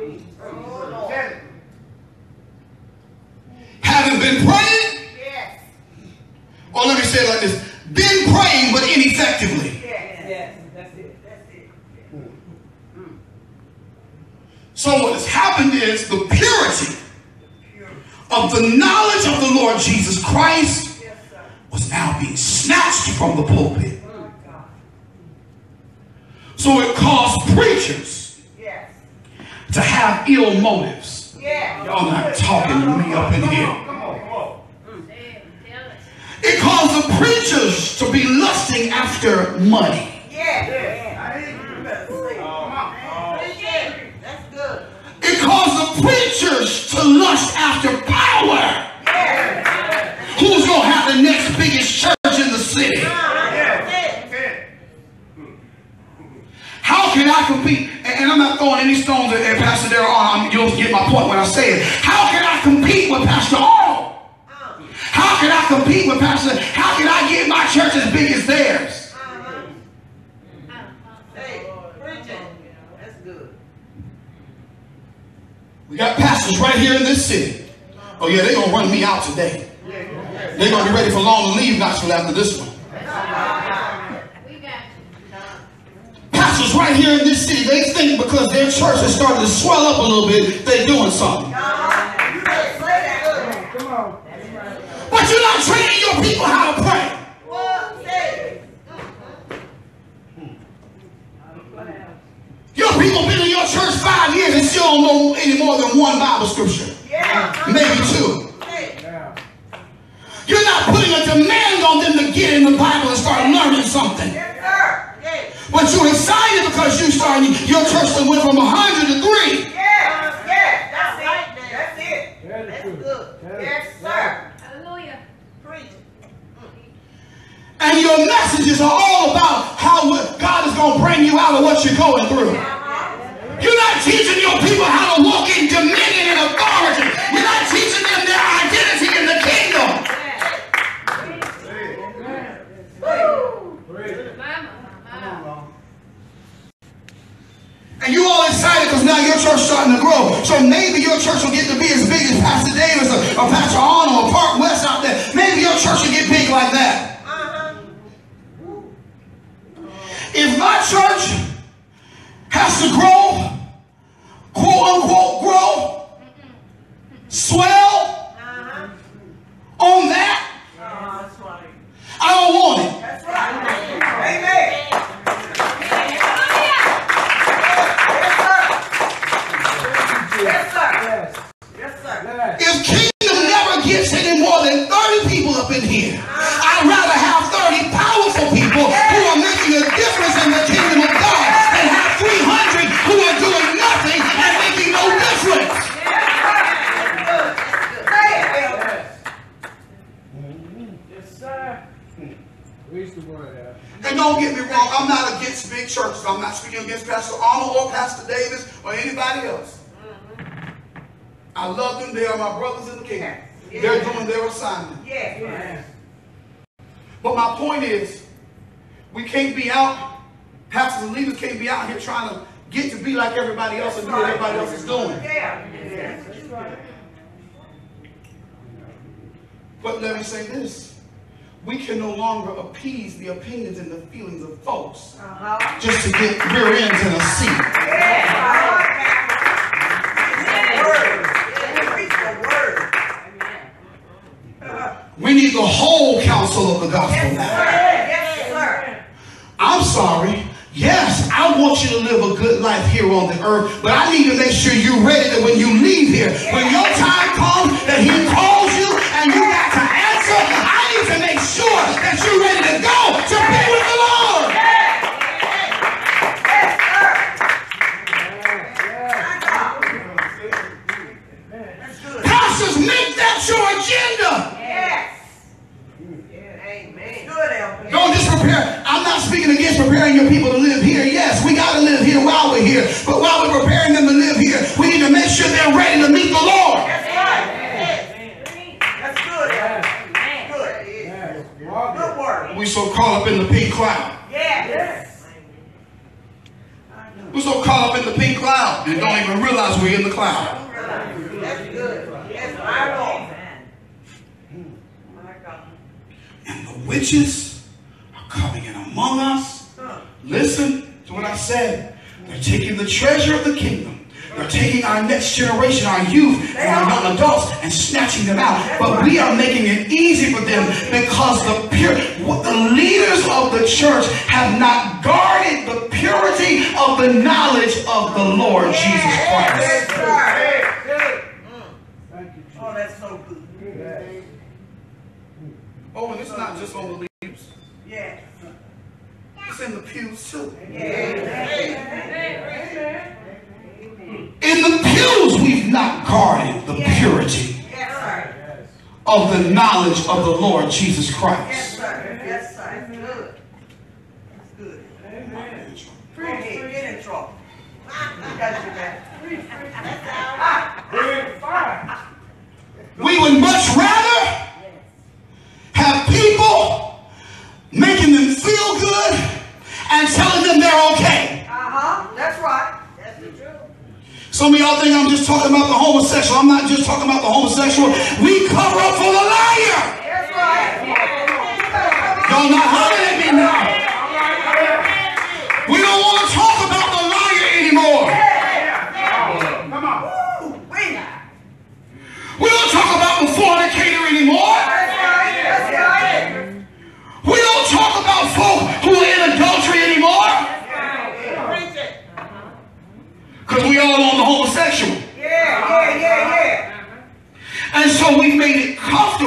Oh, Lord.
Said it.
Haven't been praying,
Yes.
or let me say it like this been praying but ineffectively.
Yes. Yes. That's it. That's it. Mm.
So what has happened is the purity of the knowledge of the Lord Jesus Christ
Yes,
was now being snatched from the pulpit.
Oh, my
So it caused preachers
Yes.
to have ill motives.
Yes.
Y'all not talking to me up in here.
Come on, come on.
Say it. Tell it.
Caused the preachers to be lusting after money.
It.
Caused the preachers to lust after power. Who's going to have the next biggest church in the city? How can I compete? And, I'm not throwing any stones at, Pastor Darrell. You'll get my point when I say it. How can I compete with Pastor Arnold? How can I compete with Pastor? How can I get my church as big as theirs? We got pastors right here in this city. Oh yeah, they're gonna run me out today. They're gonna be ready for long to leave Knoxville after this one. Pastors right here in this city, they think because their church has started to swell up a little bit, they're doing something.
Uh-huh. You better say that good.
Come on.
But you're not training your people how to pray. Your people been in your church five years and still don't know any more than one Bible scripture.
Yeah.
Maybe two.
Yeah.
You're not putting a demand on them to get in the Bible and start learning something.
Yes. Yes.
But you're excited because you started, your church done went from 100 to 3.
Yes. Yes. That's it. That's it. That's good.
Tell the
Yes,
truth.
sir.
Hallelujah.
Preach it.
And your messages are all about how God is going to bring you out of what you're going through. You're not teaching your people how to walk in dominion and authority. You're not teaching them their identity in the kingdom. And you all excited because now your church starting to grow. So maybe your church will get to be as big as Pastor Davis or, or Pastor Arnold or Park West out there. Maybe your church will get big like that.
Uh-huh.
If my church has to grow, quote unquote grow, swell
Uh-huh.
on that,
Uh-huh. That's right.
I don't want it.
That's right. Amen.
Wrong, I'm not against big churches. I'm not speaking against Pastor Arnold or Pastor Davis or anybody else. I love them. They are my brothers in the kingdom. They're doing their assignment.
Yes.
Yes.
But my point is, we can't be out, pastors and leaders can't be out here trying to get to be like everybody else and do what everybody else is doing.
Yeah. Yes.
But let me say this. We can no longer appease the opinions and the feelings of folks
Uh-huh.
just to get rear ends in a seat.
Yeah. Preach the word. Preach the word.
We need the whole counsel of the gospel
Yes,
now.
sir. Yes, sir.
I'm sorry. Yes, I want you to live a good life here on the earth, but I need to make sure you're ready that when you leave here, when your time comes, that he calls that you're ready to go to be with the Lord. Pastors, make that your agenda. Don't just prepare. I'm not speaking against preparing your people to live here. Yes, we got to live here while we're here. But while we're preparing them to live here, we need to make sure they're ready to meet the Lord.
That's right. That's good, Elvin. Good.
Yes. Walk
Good
it.
word.
We so caught up in the pink cloud.
Yes.
We're so caught up in the pink cloud and don't even realize we're in the cloud.
That's good. Yes, my Lord.
And the witches are coming in among us. Listen to what I said. They're taking the treasure of the kingdom. They're taking our next generation, our youth, and our young adults, and snatching them out. But we are making it easy for them because the pure, what the leaders of the church have not guarded the purity of the knowledge of the Lord Jesus Christ.
Yes, sir.
Thank you,
Oh, that's so good.
Oh, and it's not just on the leaves.
Yeah.
it's in the pews too.
Yes.
In the pews, we've not guarded the purity
Yes, sir.
Of the knowledge of the Lord Jesus Christ.
Yes,
Christ.
sir. Yes, sir. That's good. That's good.
Amen.
Preach it. Get in trouble. You got your back.
Bring fire.
We would much rather have people making them feel good and telling them they're okay.
Uh-huh. That's right.
Some of y'all think I'm just talking about the homosexual. I'm not just talking about the homosexual. We cover up for the liar. Y'all not hollering at me now. We don't want to talk about the liar anymore. We don't talk about the fornicator anymore. We don't talk about folk who are in adultery anymore. Because we all on the homosexual.
Yeah, yeah, yeah, yeah.
And so we've made it comfortable.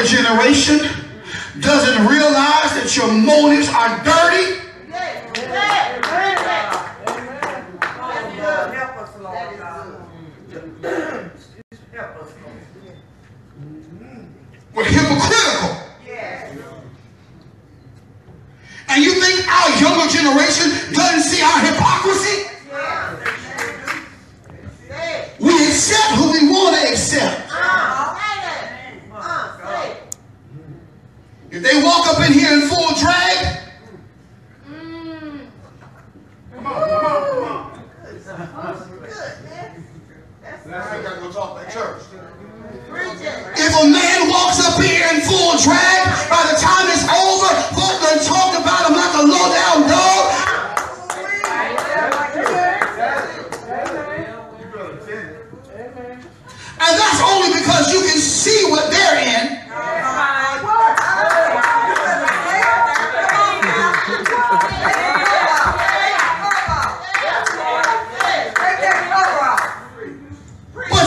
Younger generation doesn't realize that your motives are dirty? We're hypocritical. And you think our younger generation doesn't see our hypocrisy? We accept who we want to accept. If they walk up in here in full drag,
Mm.
Come on, come on, come on.
I gotta go talk at church. If a man walks up here in full drag, by the time it's over, folk done talk about him like a low down dog. And that's only because you can see what they're in.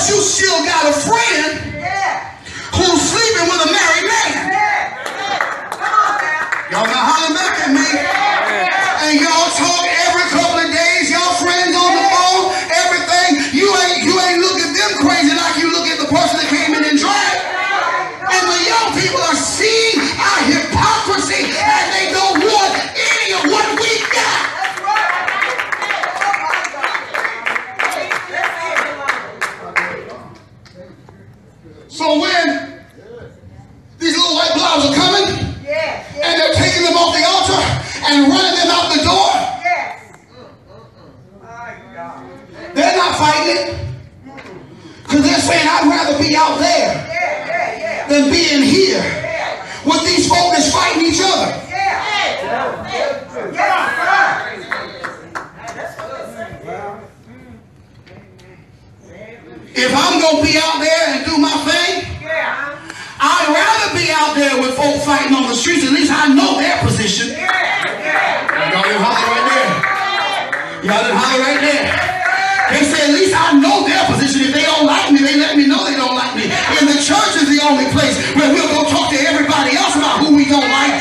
But you still got a friend who's sleeping with a married man. Y'all not hollering back at me. And running them out the door, Yes. they're not fighting it. Because they're saying, I'd rather be out there than being here with these folk that's fighting each other. If I'm going to be out there and do my thing, I'd rather be out there with folk fighting on the streets. At least I know their position. Y'all didn't holler right there. Y'all didn't holler right there. They say, at least I know their position. If they don't like me, they let me know they don't like me. And the church is the only place where we'll go talk to everybody else about who we don't like,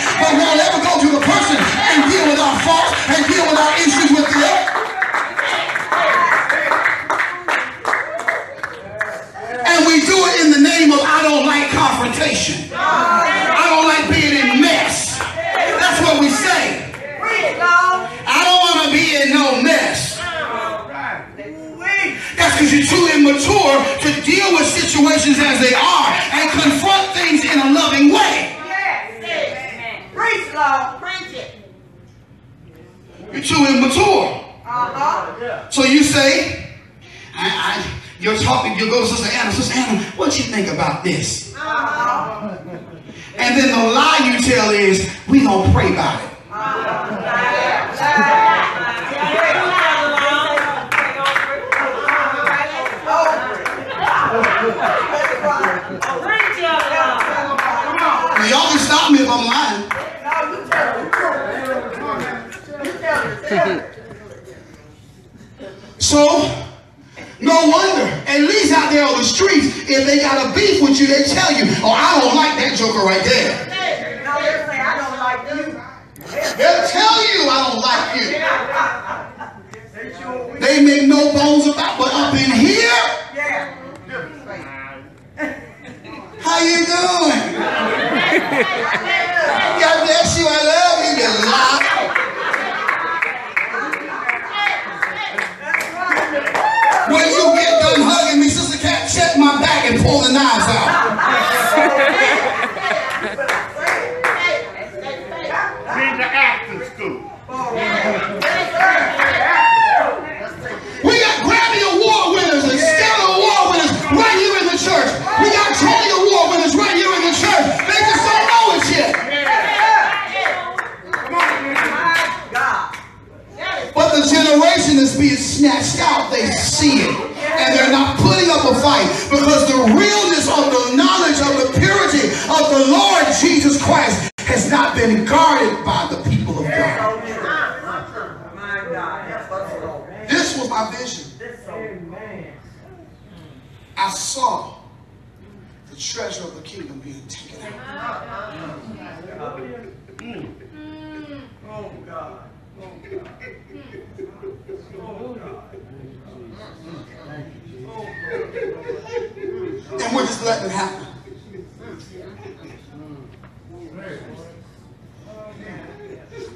And we're just letting it happen.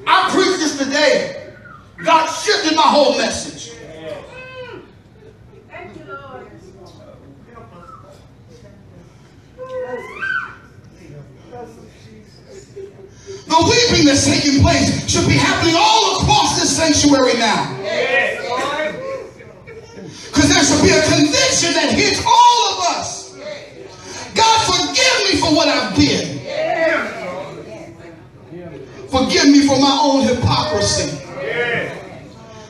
I preached this today. God shifted my whole message.
Thank you, Lord.
That's taking place should be happening all across this sanctuary now. Because there should be a conviction that hits all of us. God, forgive me for what I've been. Forgive me for my own hypocrisy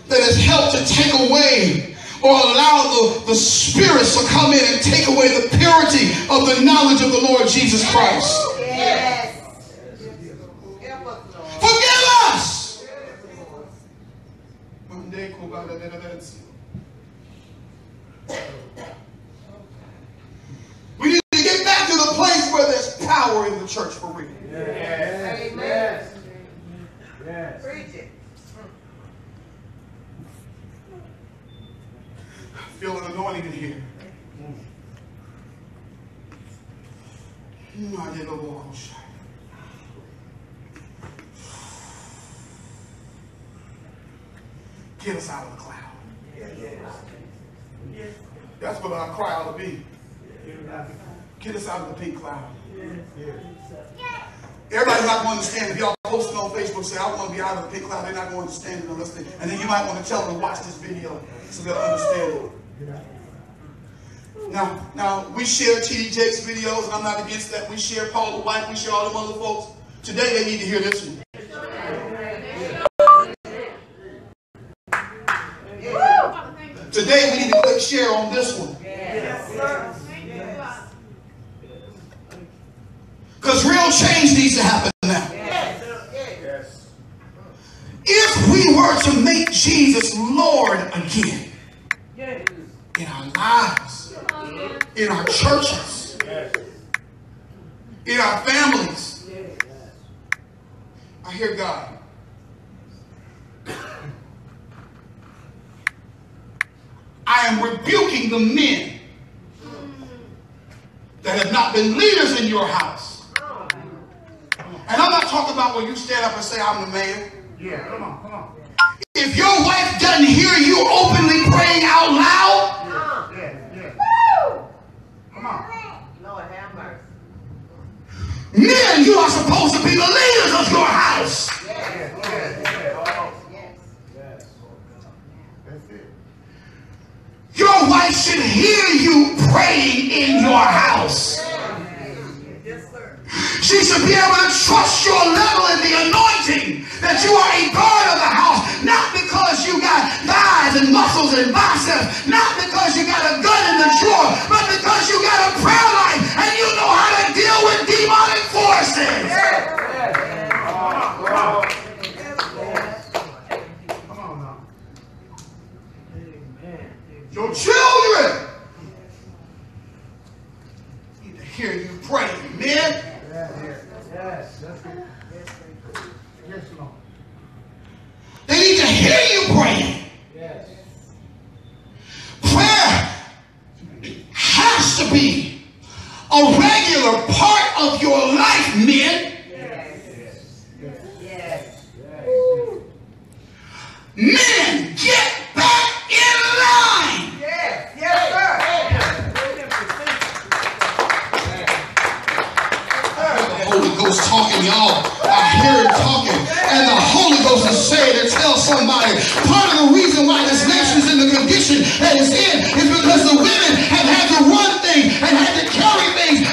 that has helped to take away or allow the, the spirits to come in and take away the purity of the knowledge of the Lord Jesus Christ. Forgive us. We need to get back to the place where there's power in the church for real.
Amen. Yes. Preach it.
Feel an anointing in here. Mm, I did a walk on shine. Get us out of the cloud. That's what our cry ought to be. Get us out of the pink cloud. Everybody's not going to understand if y'all posting on Facebook say, I want to be out of the pink cloud. They're not going to understand it unless they, and then you might want to tell them to watch this video so they'll understand it. Now, now we share T.D. Jakes videos, and I'm not against that. We share Paula White, we share all them other folks. Today they need to hear this one. Today we need to click share on this one. Because real change needs to happen now.
Yes.
If we were to make Jesus Lord again in our lives, in our churches, in our families, I hear God. I am rebuking the men that have not been leaders in your house. And I'm not talking about when you stand up and say, I'm the man.
Yeah, come on, come on.
If your wife doesn't hear you openly praying out loud,
Yeah, yeah. Come on.
Lord have mercy.
men, you are supposed to be the leaders of your house.
Yeah, yeah, yeah. Oh,
Yes.
that's it.
Your wife should hear you praying in your house. She should be able to trust your level in the anointing that you are a guard of the house, not because you got thighs and muscles and biceps, not because you got a gun in the drawer, but because you got a prayer life and you know how to deal with demonic forces.
Come on now.
Your children need to hear you pray, men.
Yes, that's it. Yes, Lord.
They need to hear you praying.
Yes.
Prayer has to be a regular part of your life, men.
Yes. Yes. Yes. yes.
Men, get back in line.
Yes. Yes, sir.
The Holy Ghost talking, y'all. I hear it talking. And the Holy Ghost is saying to tell somebody part of the reason why this nation's in the condition that it's in is because the women have had to run things and had to carry things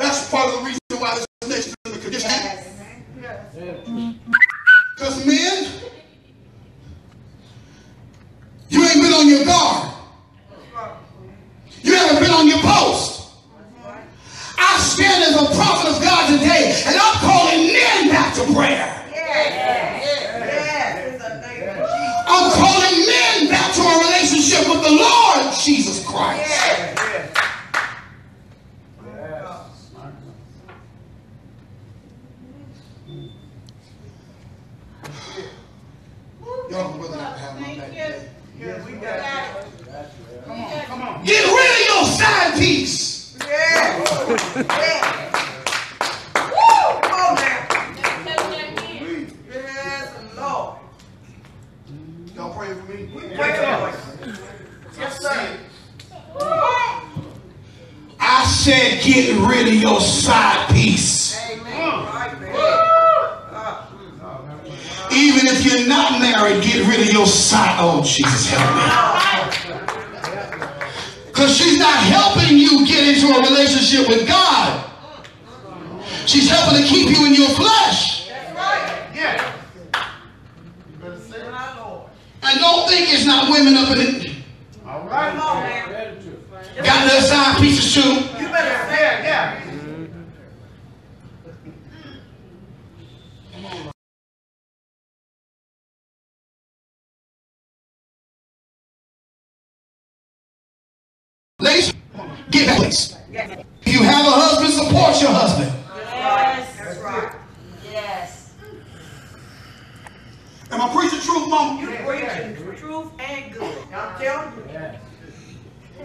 That's part of the reason why this nation is in the condition. Because men, you ain't been on your guard. You haven't been on your post. I stand as a prophet of God today, and I'm calling men back to prayer. I'm calling men back to a relationship with the Lord Jesus Christ. Y'all can really not have my back today.
Come on, come on.
Get rid of your side piece. Y'all praying for me?
Yes, sir.
I said get rid of your side piece. Even if you're not married, get rid of your side. Oh, Jesus, help me. Because she's not helping you get into a relationship with God. She's helping to keep you in your flesh.
Yeah.
And don't think it's not women up in.
All right.
Got little side pieces too.
Yeah, yeah.
Ladies, If you have a husband, support your husband. Yes.
That's right.
Yes.
Am I preaching truth, mama?
You're preaching truth and good. I'm telling you.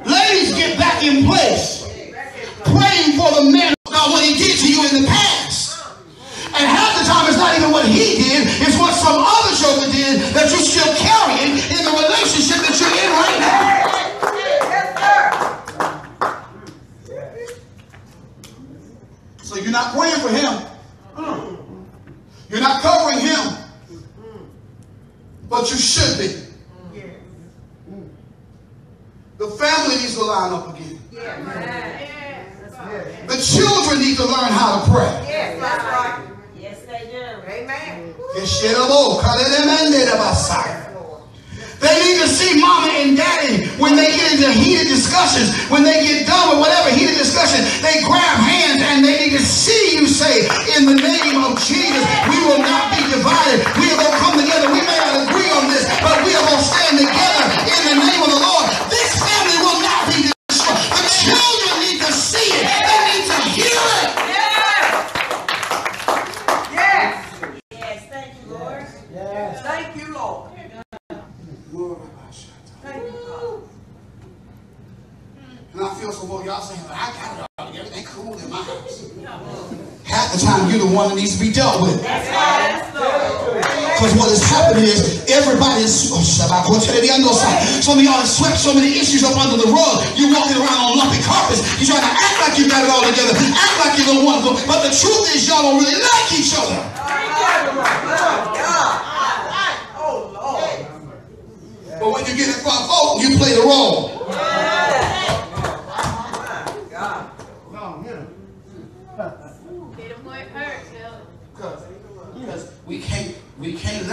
Ladies, get back in place. Praying for the man of God, what he did to you in the past. And half the time, it's not even what he did, it's what some other joker did that you're still not praying for him. You're not covering him. But you should be. The family needs to line up again. The children need to learn how to pray.
Yes, that's right.
Yes, they do.
Amen.
They need to see mama and daddy when they get into heated discussions, when they get done with whatever heated discussion, they grab hands and they need to see you say, in the name of Jesus, we will not be divided. We are going to come together. We may not agree on this, but we are going to stand together in the name of the Lord. I feel so well, y'all saying, well, I got it all together. Everything cool in my house. Half the time, you're the one that needs to be dealt with. Because what has happened is everybody is oh, some of y'all have swept so many issues up under the rug. You're walking around on lumpy carpets. You're trying to act like you got it all together, act like you're the one. But the truth is, y'all don't really like each other.
Oh,
But when you get in front of folk, you play the role.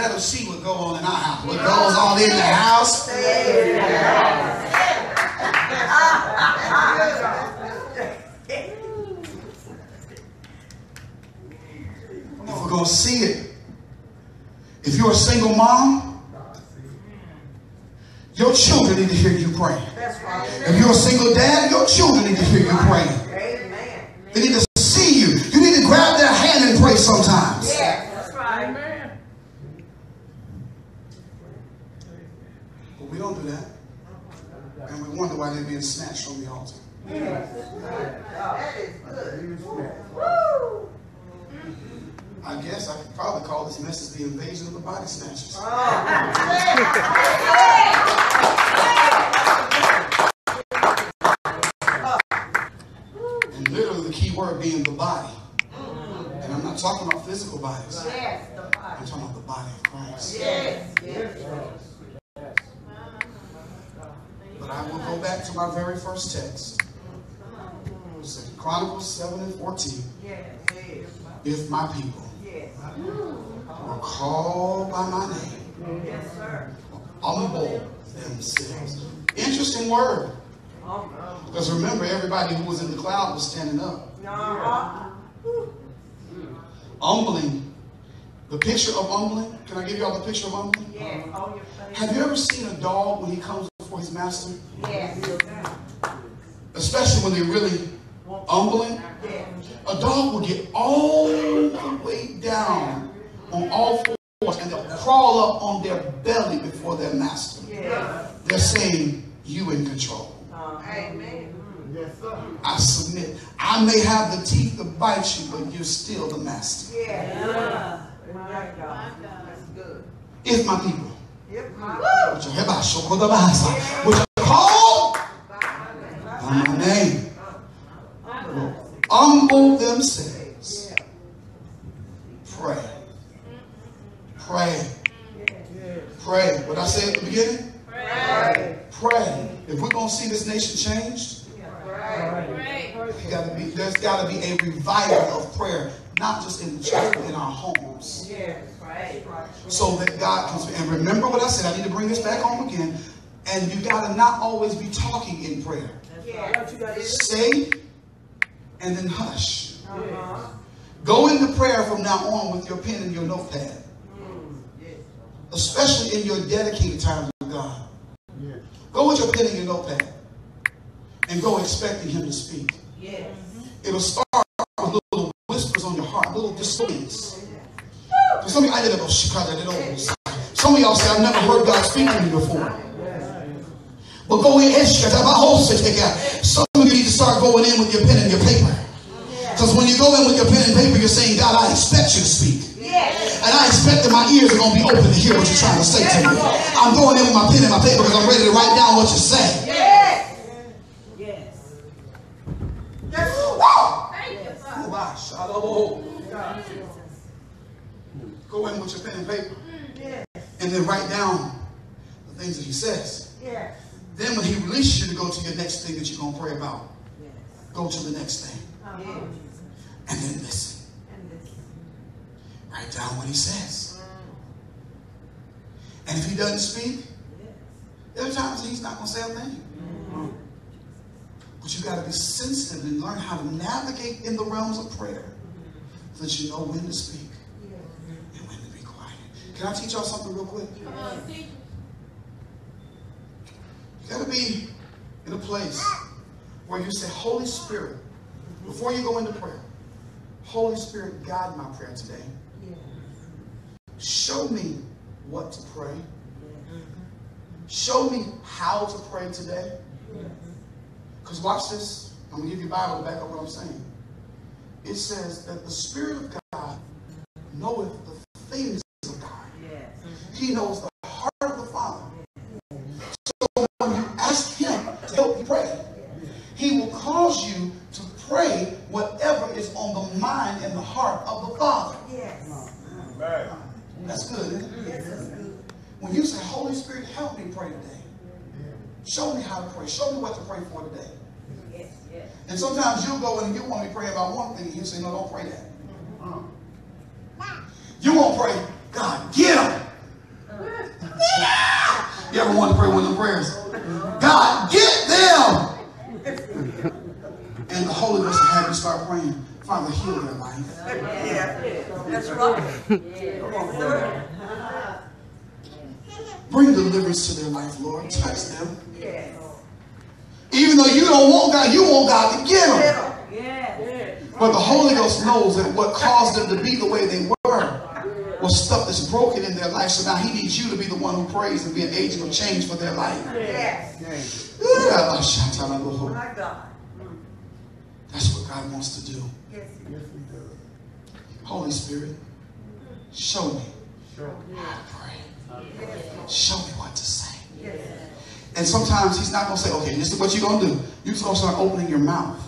We can't let them see what goes on in our house. What goes on in the house. If we're going to see it, if you're a single mom, your children need to hear you praying. If you're a single dad, your children need to hear you praying.
Amen.
They need to see you. You need to grab their hand and pray sometimes.
Yes.
That's right.
But we don't do that. And wonder why they're being snatched from the altar.
That is good.
I guess I could probably call this message the invasion of the body snatchers. And literally the key word being the body. And I'm not talking about physical bodies.
Yes, the Bible.
I'm talking about the body of Christ.
Yes. Yes.
I will go back to my very first text. Chronicles 7 and 14.
Yes.
If my people
Yes.
were called by my name.
Sir.
Humble themselves. Interesting word. Because remember, everybody who was in the cloud was standing up. Humbling. The picture of humbling. Can I give y'all the picture of humbling?
Yes, on your face.
Have you ever seen a dog when he comes before his master?
Yes.
Especially when they're really humbling. A dog will get all the way down on all fours and they'll crawl up on their belly before their master.
Yes.
They're saying, You in control.
Uh, amen.
I submit. I may have the teeth to bite you, but you're still the master.
Yes. My God.
My God.
That's good.
If my people, Are called by my name, will humble themselves, pray, pray, pray. What I said at the beginning?
Pray.
Pray. If we're gonna see this nation changed, gotta be, there's gotta be a revival of prayer, not just in the church, but in our homes. So that God can and remember said. I need to bring this back home again. And you gotta not always be talking in prayer. Say and then hush.
Uh-huh.
Go into prayer from now on with your pen and your notepad, especially in your dedicated times with God. Go with your pen and your notepad, and go expecting Him to speak.
Yes.
It'll start with little whispers on your heart, little disturbance. Some of you, I did a shikada, did those. Some of y'all say, I've never heard God speak to me before. But go in, and shut up. some of you need to start going in with your pen and your paper. Because when you go in with your pen and paper, you're saying, God, I expect you to speak. And I expect that my ears are going to be open to hear what you're trying to say to me. I'm going in with my pen and my paper because I'm ready to write down what you're saying.
Yes.
Yes.
Yes.
Wow.
Thank you, Father.
Go in with your pen and paper. And then write down the things that he says.
Yes.
Then when he releases you to go to your next thing that you're going to pray about, go to the next thing
Uh-huh.
and then listen.
And this.
Write down what he says. Mm. And if he doesn't speak, there are times he's not going to say a thing. Mm. But you got to be sensitive and learn how to navigate in the realms of prayer mm-hmm. so that you know when to speak and when to be quiet. Can I teach y'all something real quick?
Come on.
You got to be in a place where you say, Holy Spirit, before you go into prayer, Holy Spirit, guide my prayer today. Show me what to pray. Show me how to pray today. Because watch this. I'm going to give you a Bible to back up what I'm saying. It says that the Spirit of God knoweth the things of God. He knows the heart of the Father. So when you ask Him to help you pray, He will cause you to pray whatever is on the mind and the heart of the Father.
Yes.
That's good, isn't it? When you say, Holy Spirit, help me pray today. Show me how to pray. Show me what to pray for today.
Yes. Yes.
And sometimes you'll go in and you want me to pray about one thing, and you say, No, don't pray that. You won't pray, God, get him. You ever want to pray one of them prayers? God, get them. And the Holy Ghost will have you start praying, Father, heal their life.
Yeah. That's right.
Bring deliverance to their life, Lord. Touch them. Even though you don't want God, you want God to get them. But the Holy Ghost knows that what caused them to be the way they were was stuff that's broken in their life. So now He needs you to be the one who prays and be an agent of change for their life.
Yes.
That's what God wants to do.
Yes.
Holy Spirit, show me how to pray. Show me what to say. And sometimes He's not going to say, okay, this is what you're going to do. You're just going to start opening your mouth.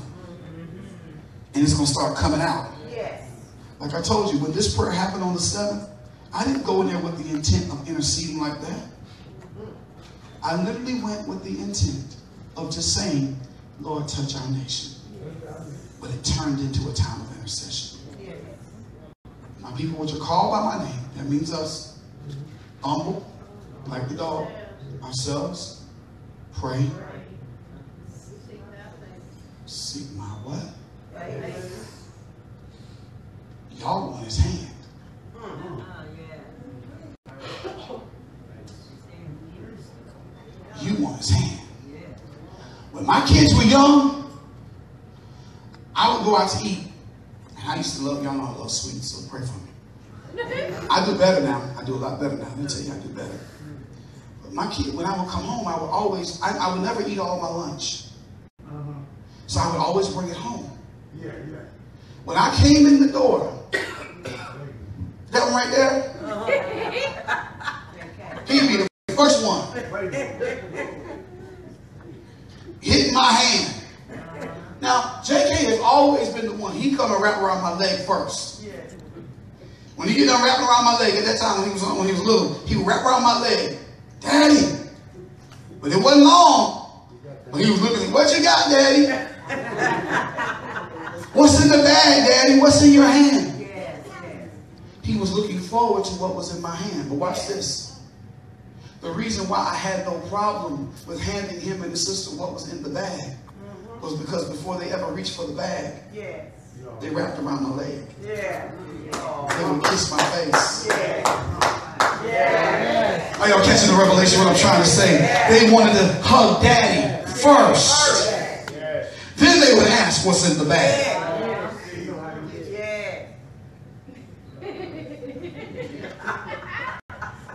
And it's going to start coming out. Like I told you, when this prayer happened on the 7th, I didn't go in there with the intent of interceding like that. Mm-hmm. I literally went with the intent of just saying, Lord, touch our nation. But it turned into a time of intercession. My people which are called by my name, that means us, humble, like the dog, ourselves, pray, seek my what? Y'all want his hand. You want his hand. When my kids were young, I would go out to eat. I used to love, y'all know I love sweets, so pray for me. I do better now. I do a lot better now. Let me tell you, I do better. But my kid, when I would come home, I would always, I, I would never eat all my lunch. So I would always bring it home.
Yeah, yeah.
When I came in the door, that one right there, he'd be the first one. Hit my hand. Now, JK has always been the one. He come and wrap around my leg first. When he get done wrapping around my leg, at that time when he was when he was little, he would wrap around my leg, Daddy. But it wasn't long. When he was looking, what you got, Daddy? What's in the bag, Daddy? What's in your hand? He was looking forward to what was in my hand. But watch this. The reason why I had no problem with handing him and his sister what was in the bag was because before they ever reached for the bag,
Yes.
they wrapped around my leg.
Yeah.
They would kiss my face.
Yeah.
Are y'all catching the revelation what I'm trying to say? They wanted to hug daddy first. Then they would ask what's in the bag.
Yeah.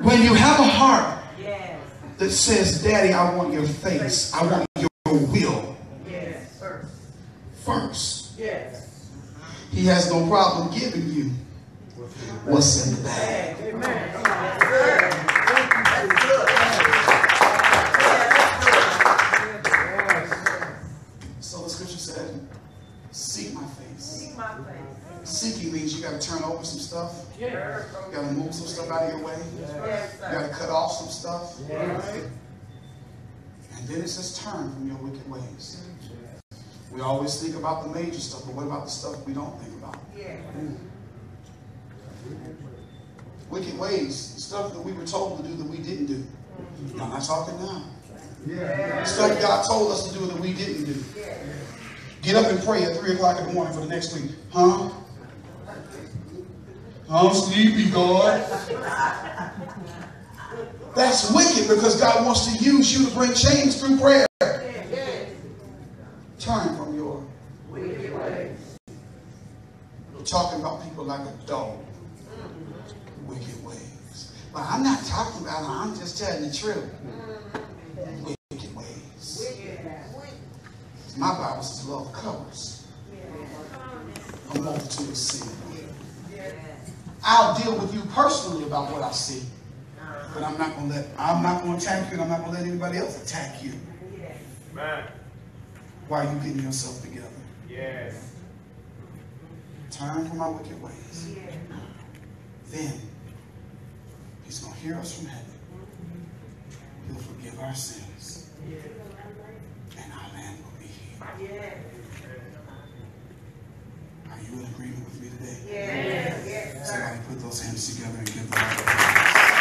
When you have a heart
Yes.
that says, Daddy, I want your face, I want your will. First,
Yes.
he has no problem giving you what's in the bag.
Amen. That's good. That's good.
So the scripture said, seek my face.
See my face.
Seeking means you got to turn over some stuff.
Yes,
You got to move some stuff out of your way.
Yes,
You got to cut off some stuff.
Yes.
And then it says, turn from your wicked ways. We always think about the major stuff, but what about the stuff we don't think about?
Yes.
Wicked ways, stuff that we were told to do that we didn't do. I'm not talking now. Yeah. Stuff God told us to do that we didn't do. Get up and pray at 3 o'clock in the morning for the next week. Huh? I'm sleepy, God. That's wicked because God wants to use you to bring change through prayer. Turn from your
Wicked ways.
We're talking about people like a dog. Wicked ways. But I'm not talking about them. I'm just telling the truth. Wicked ways. My Bible says love covers a multitude of sin. I'll deal with you personally about what I see. But I'm not gonna let I'm not gonna attack you and I'm not gonna let anybody else attack you
Man.
While you getting yourself together.
Yes.
Turn from my wicked ways. Then he's going to hear us from heaven. He'll forgive our sins. And our land will be healed.
Yes.
Are you in agreement with me today?
Yes. Yes.
Somebody put those hands together and give the Lord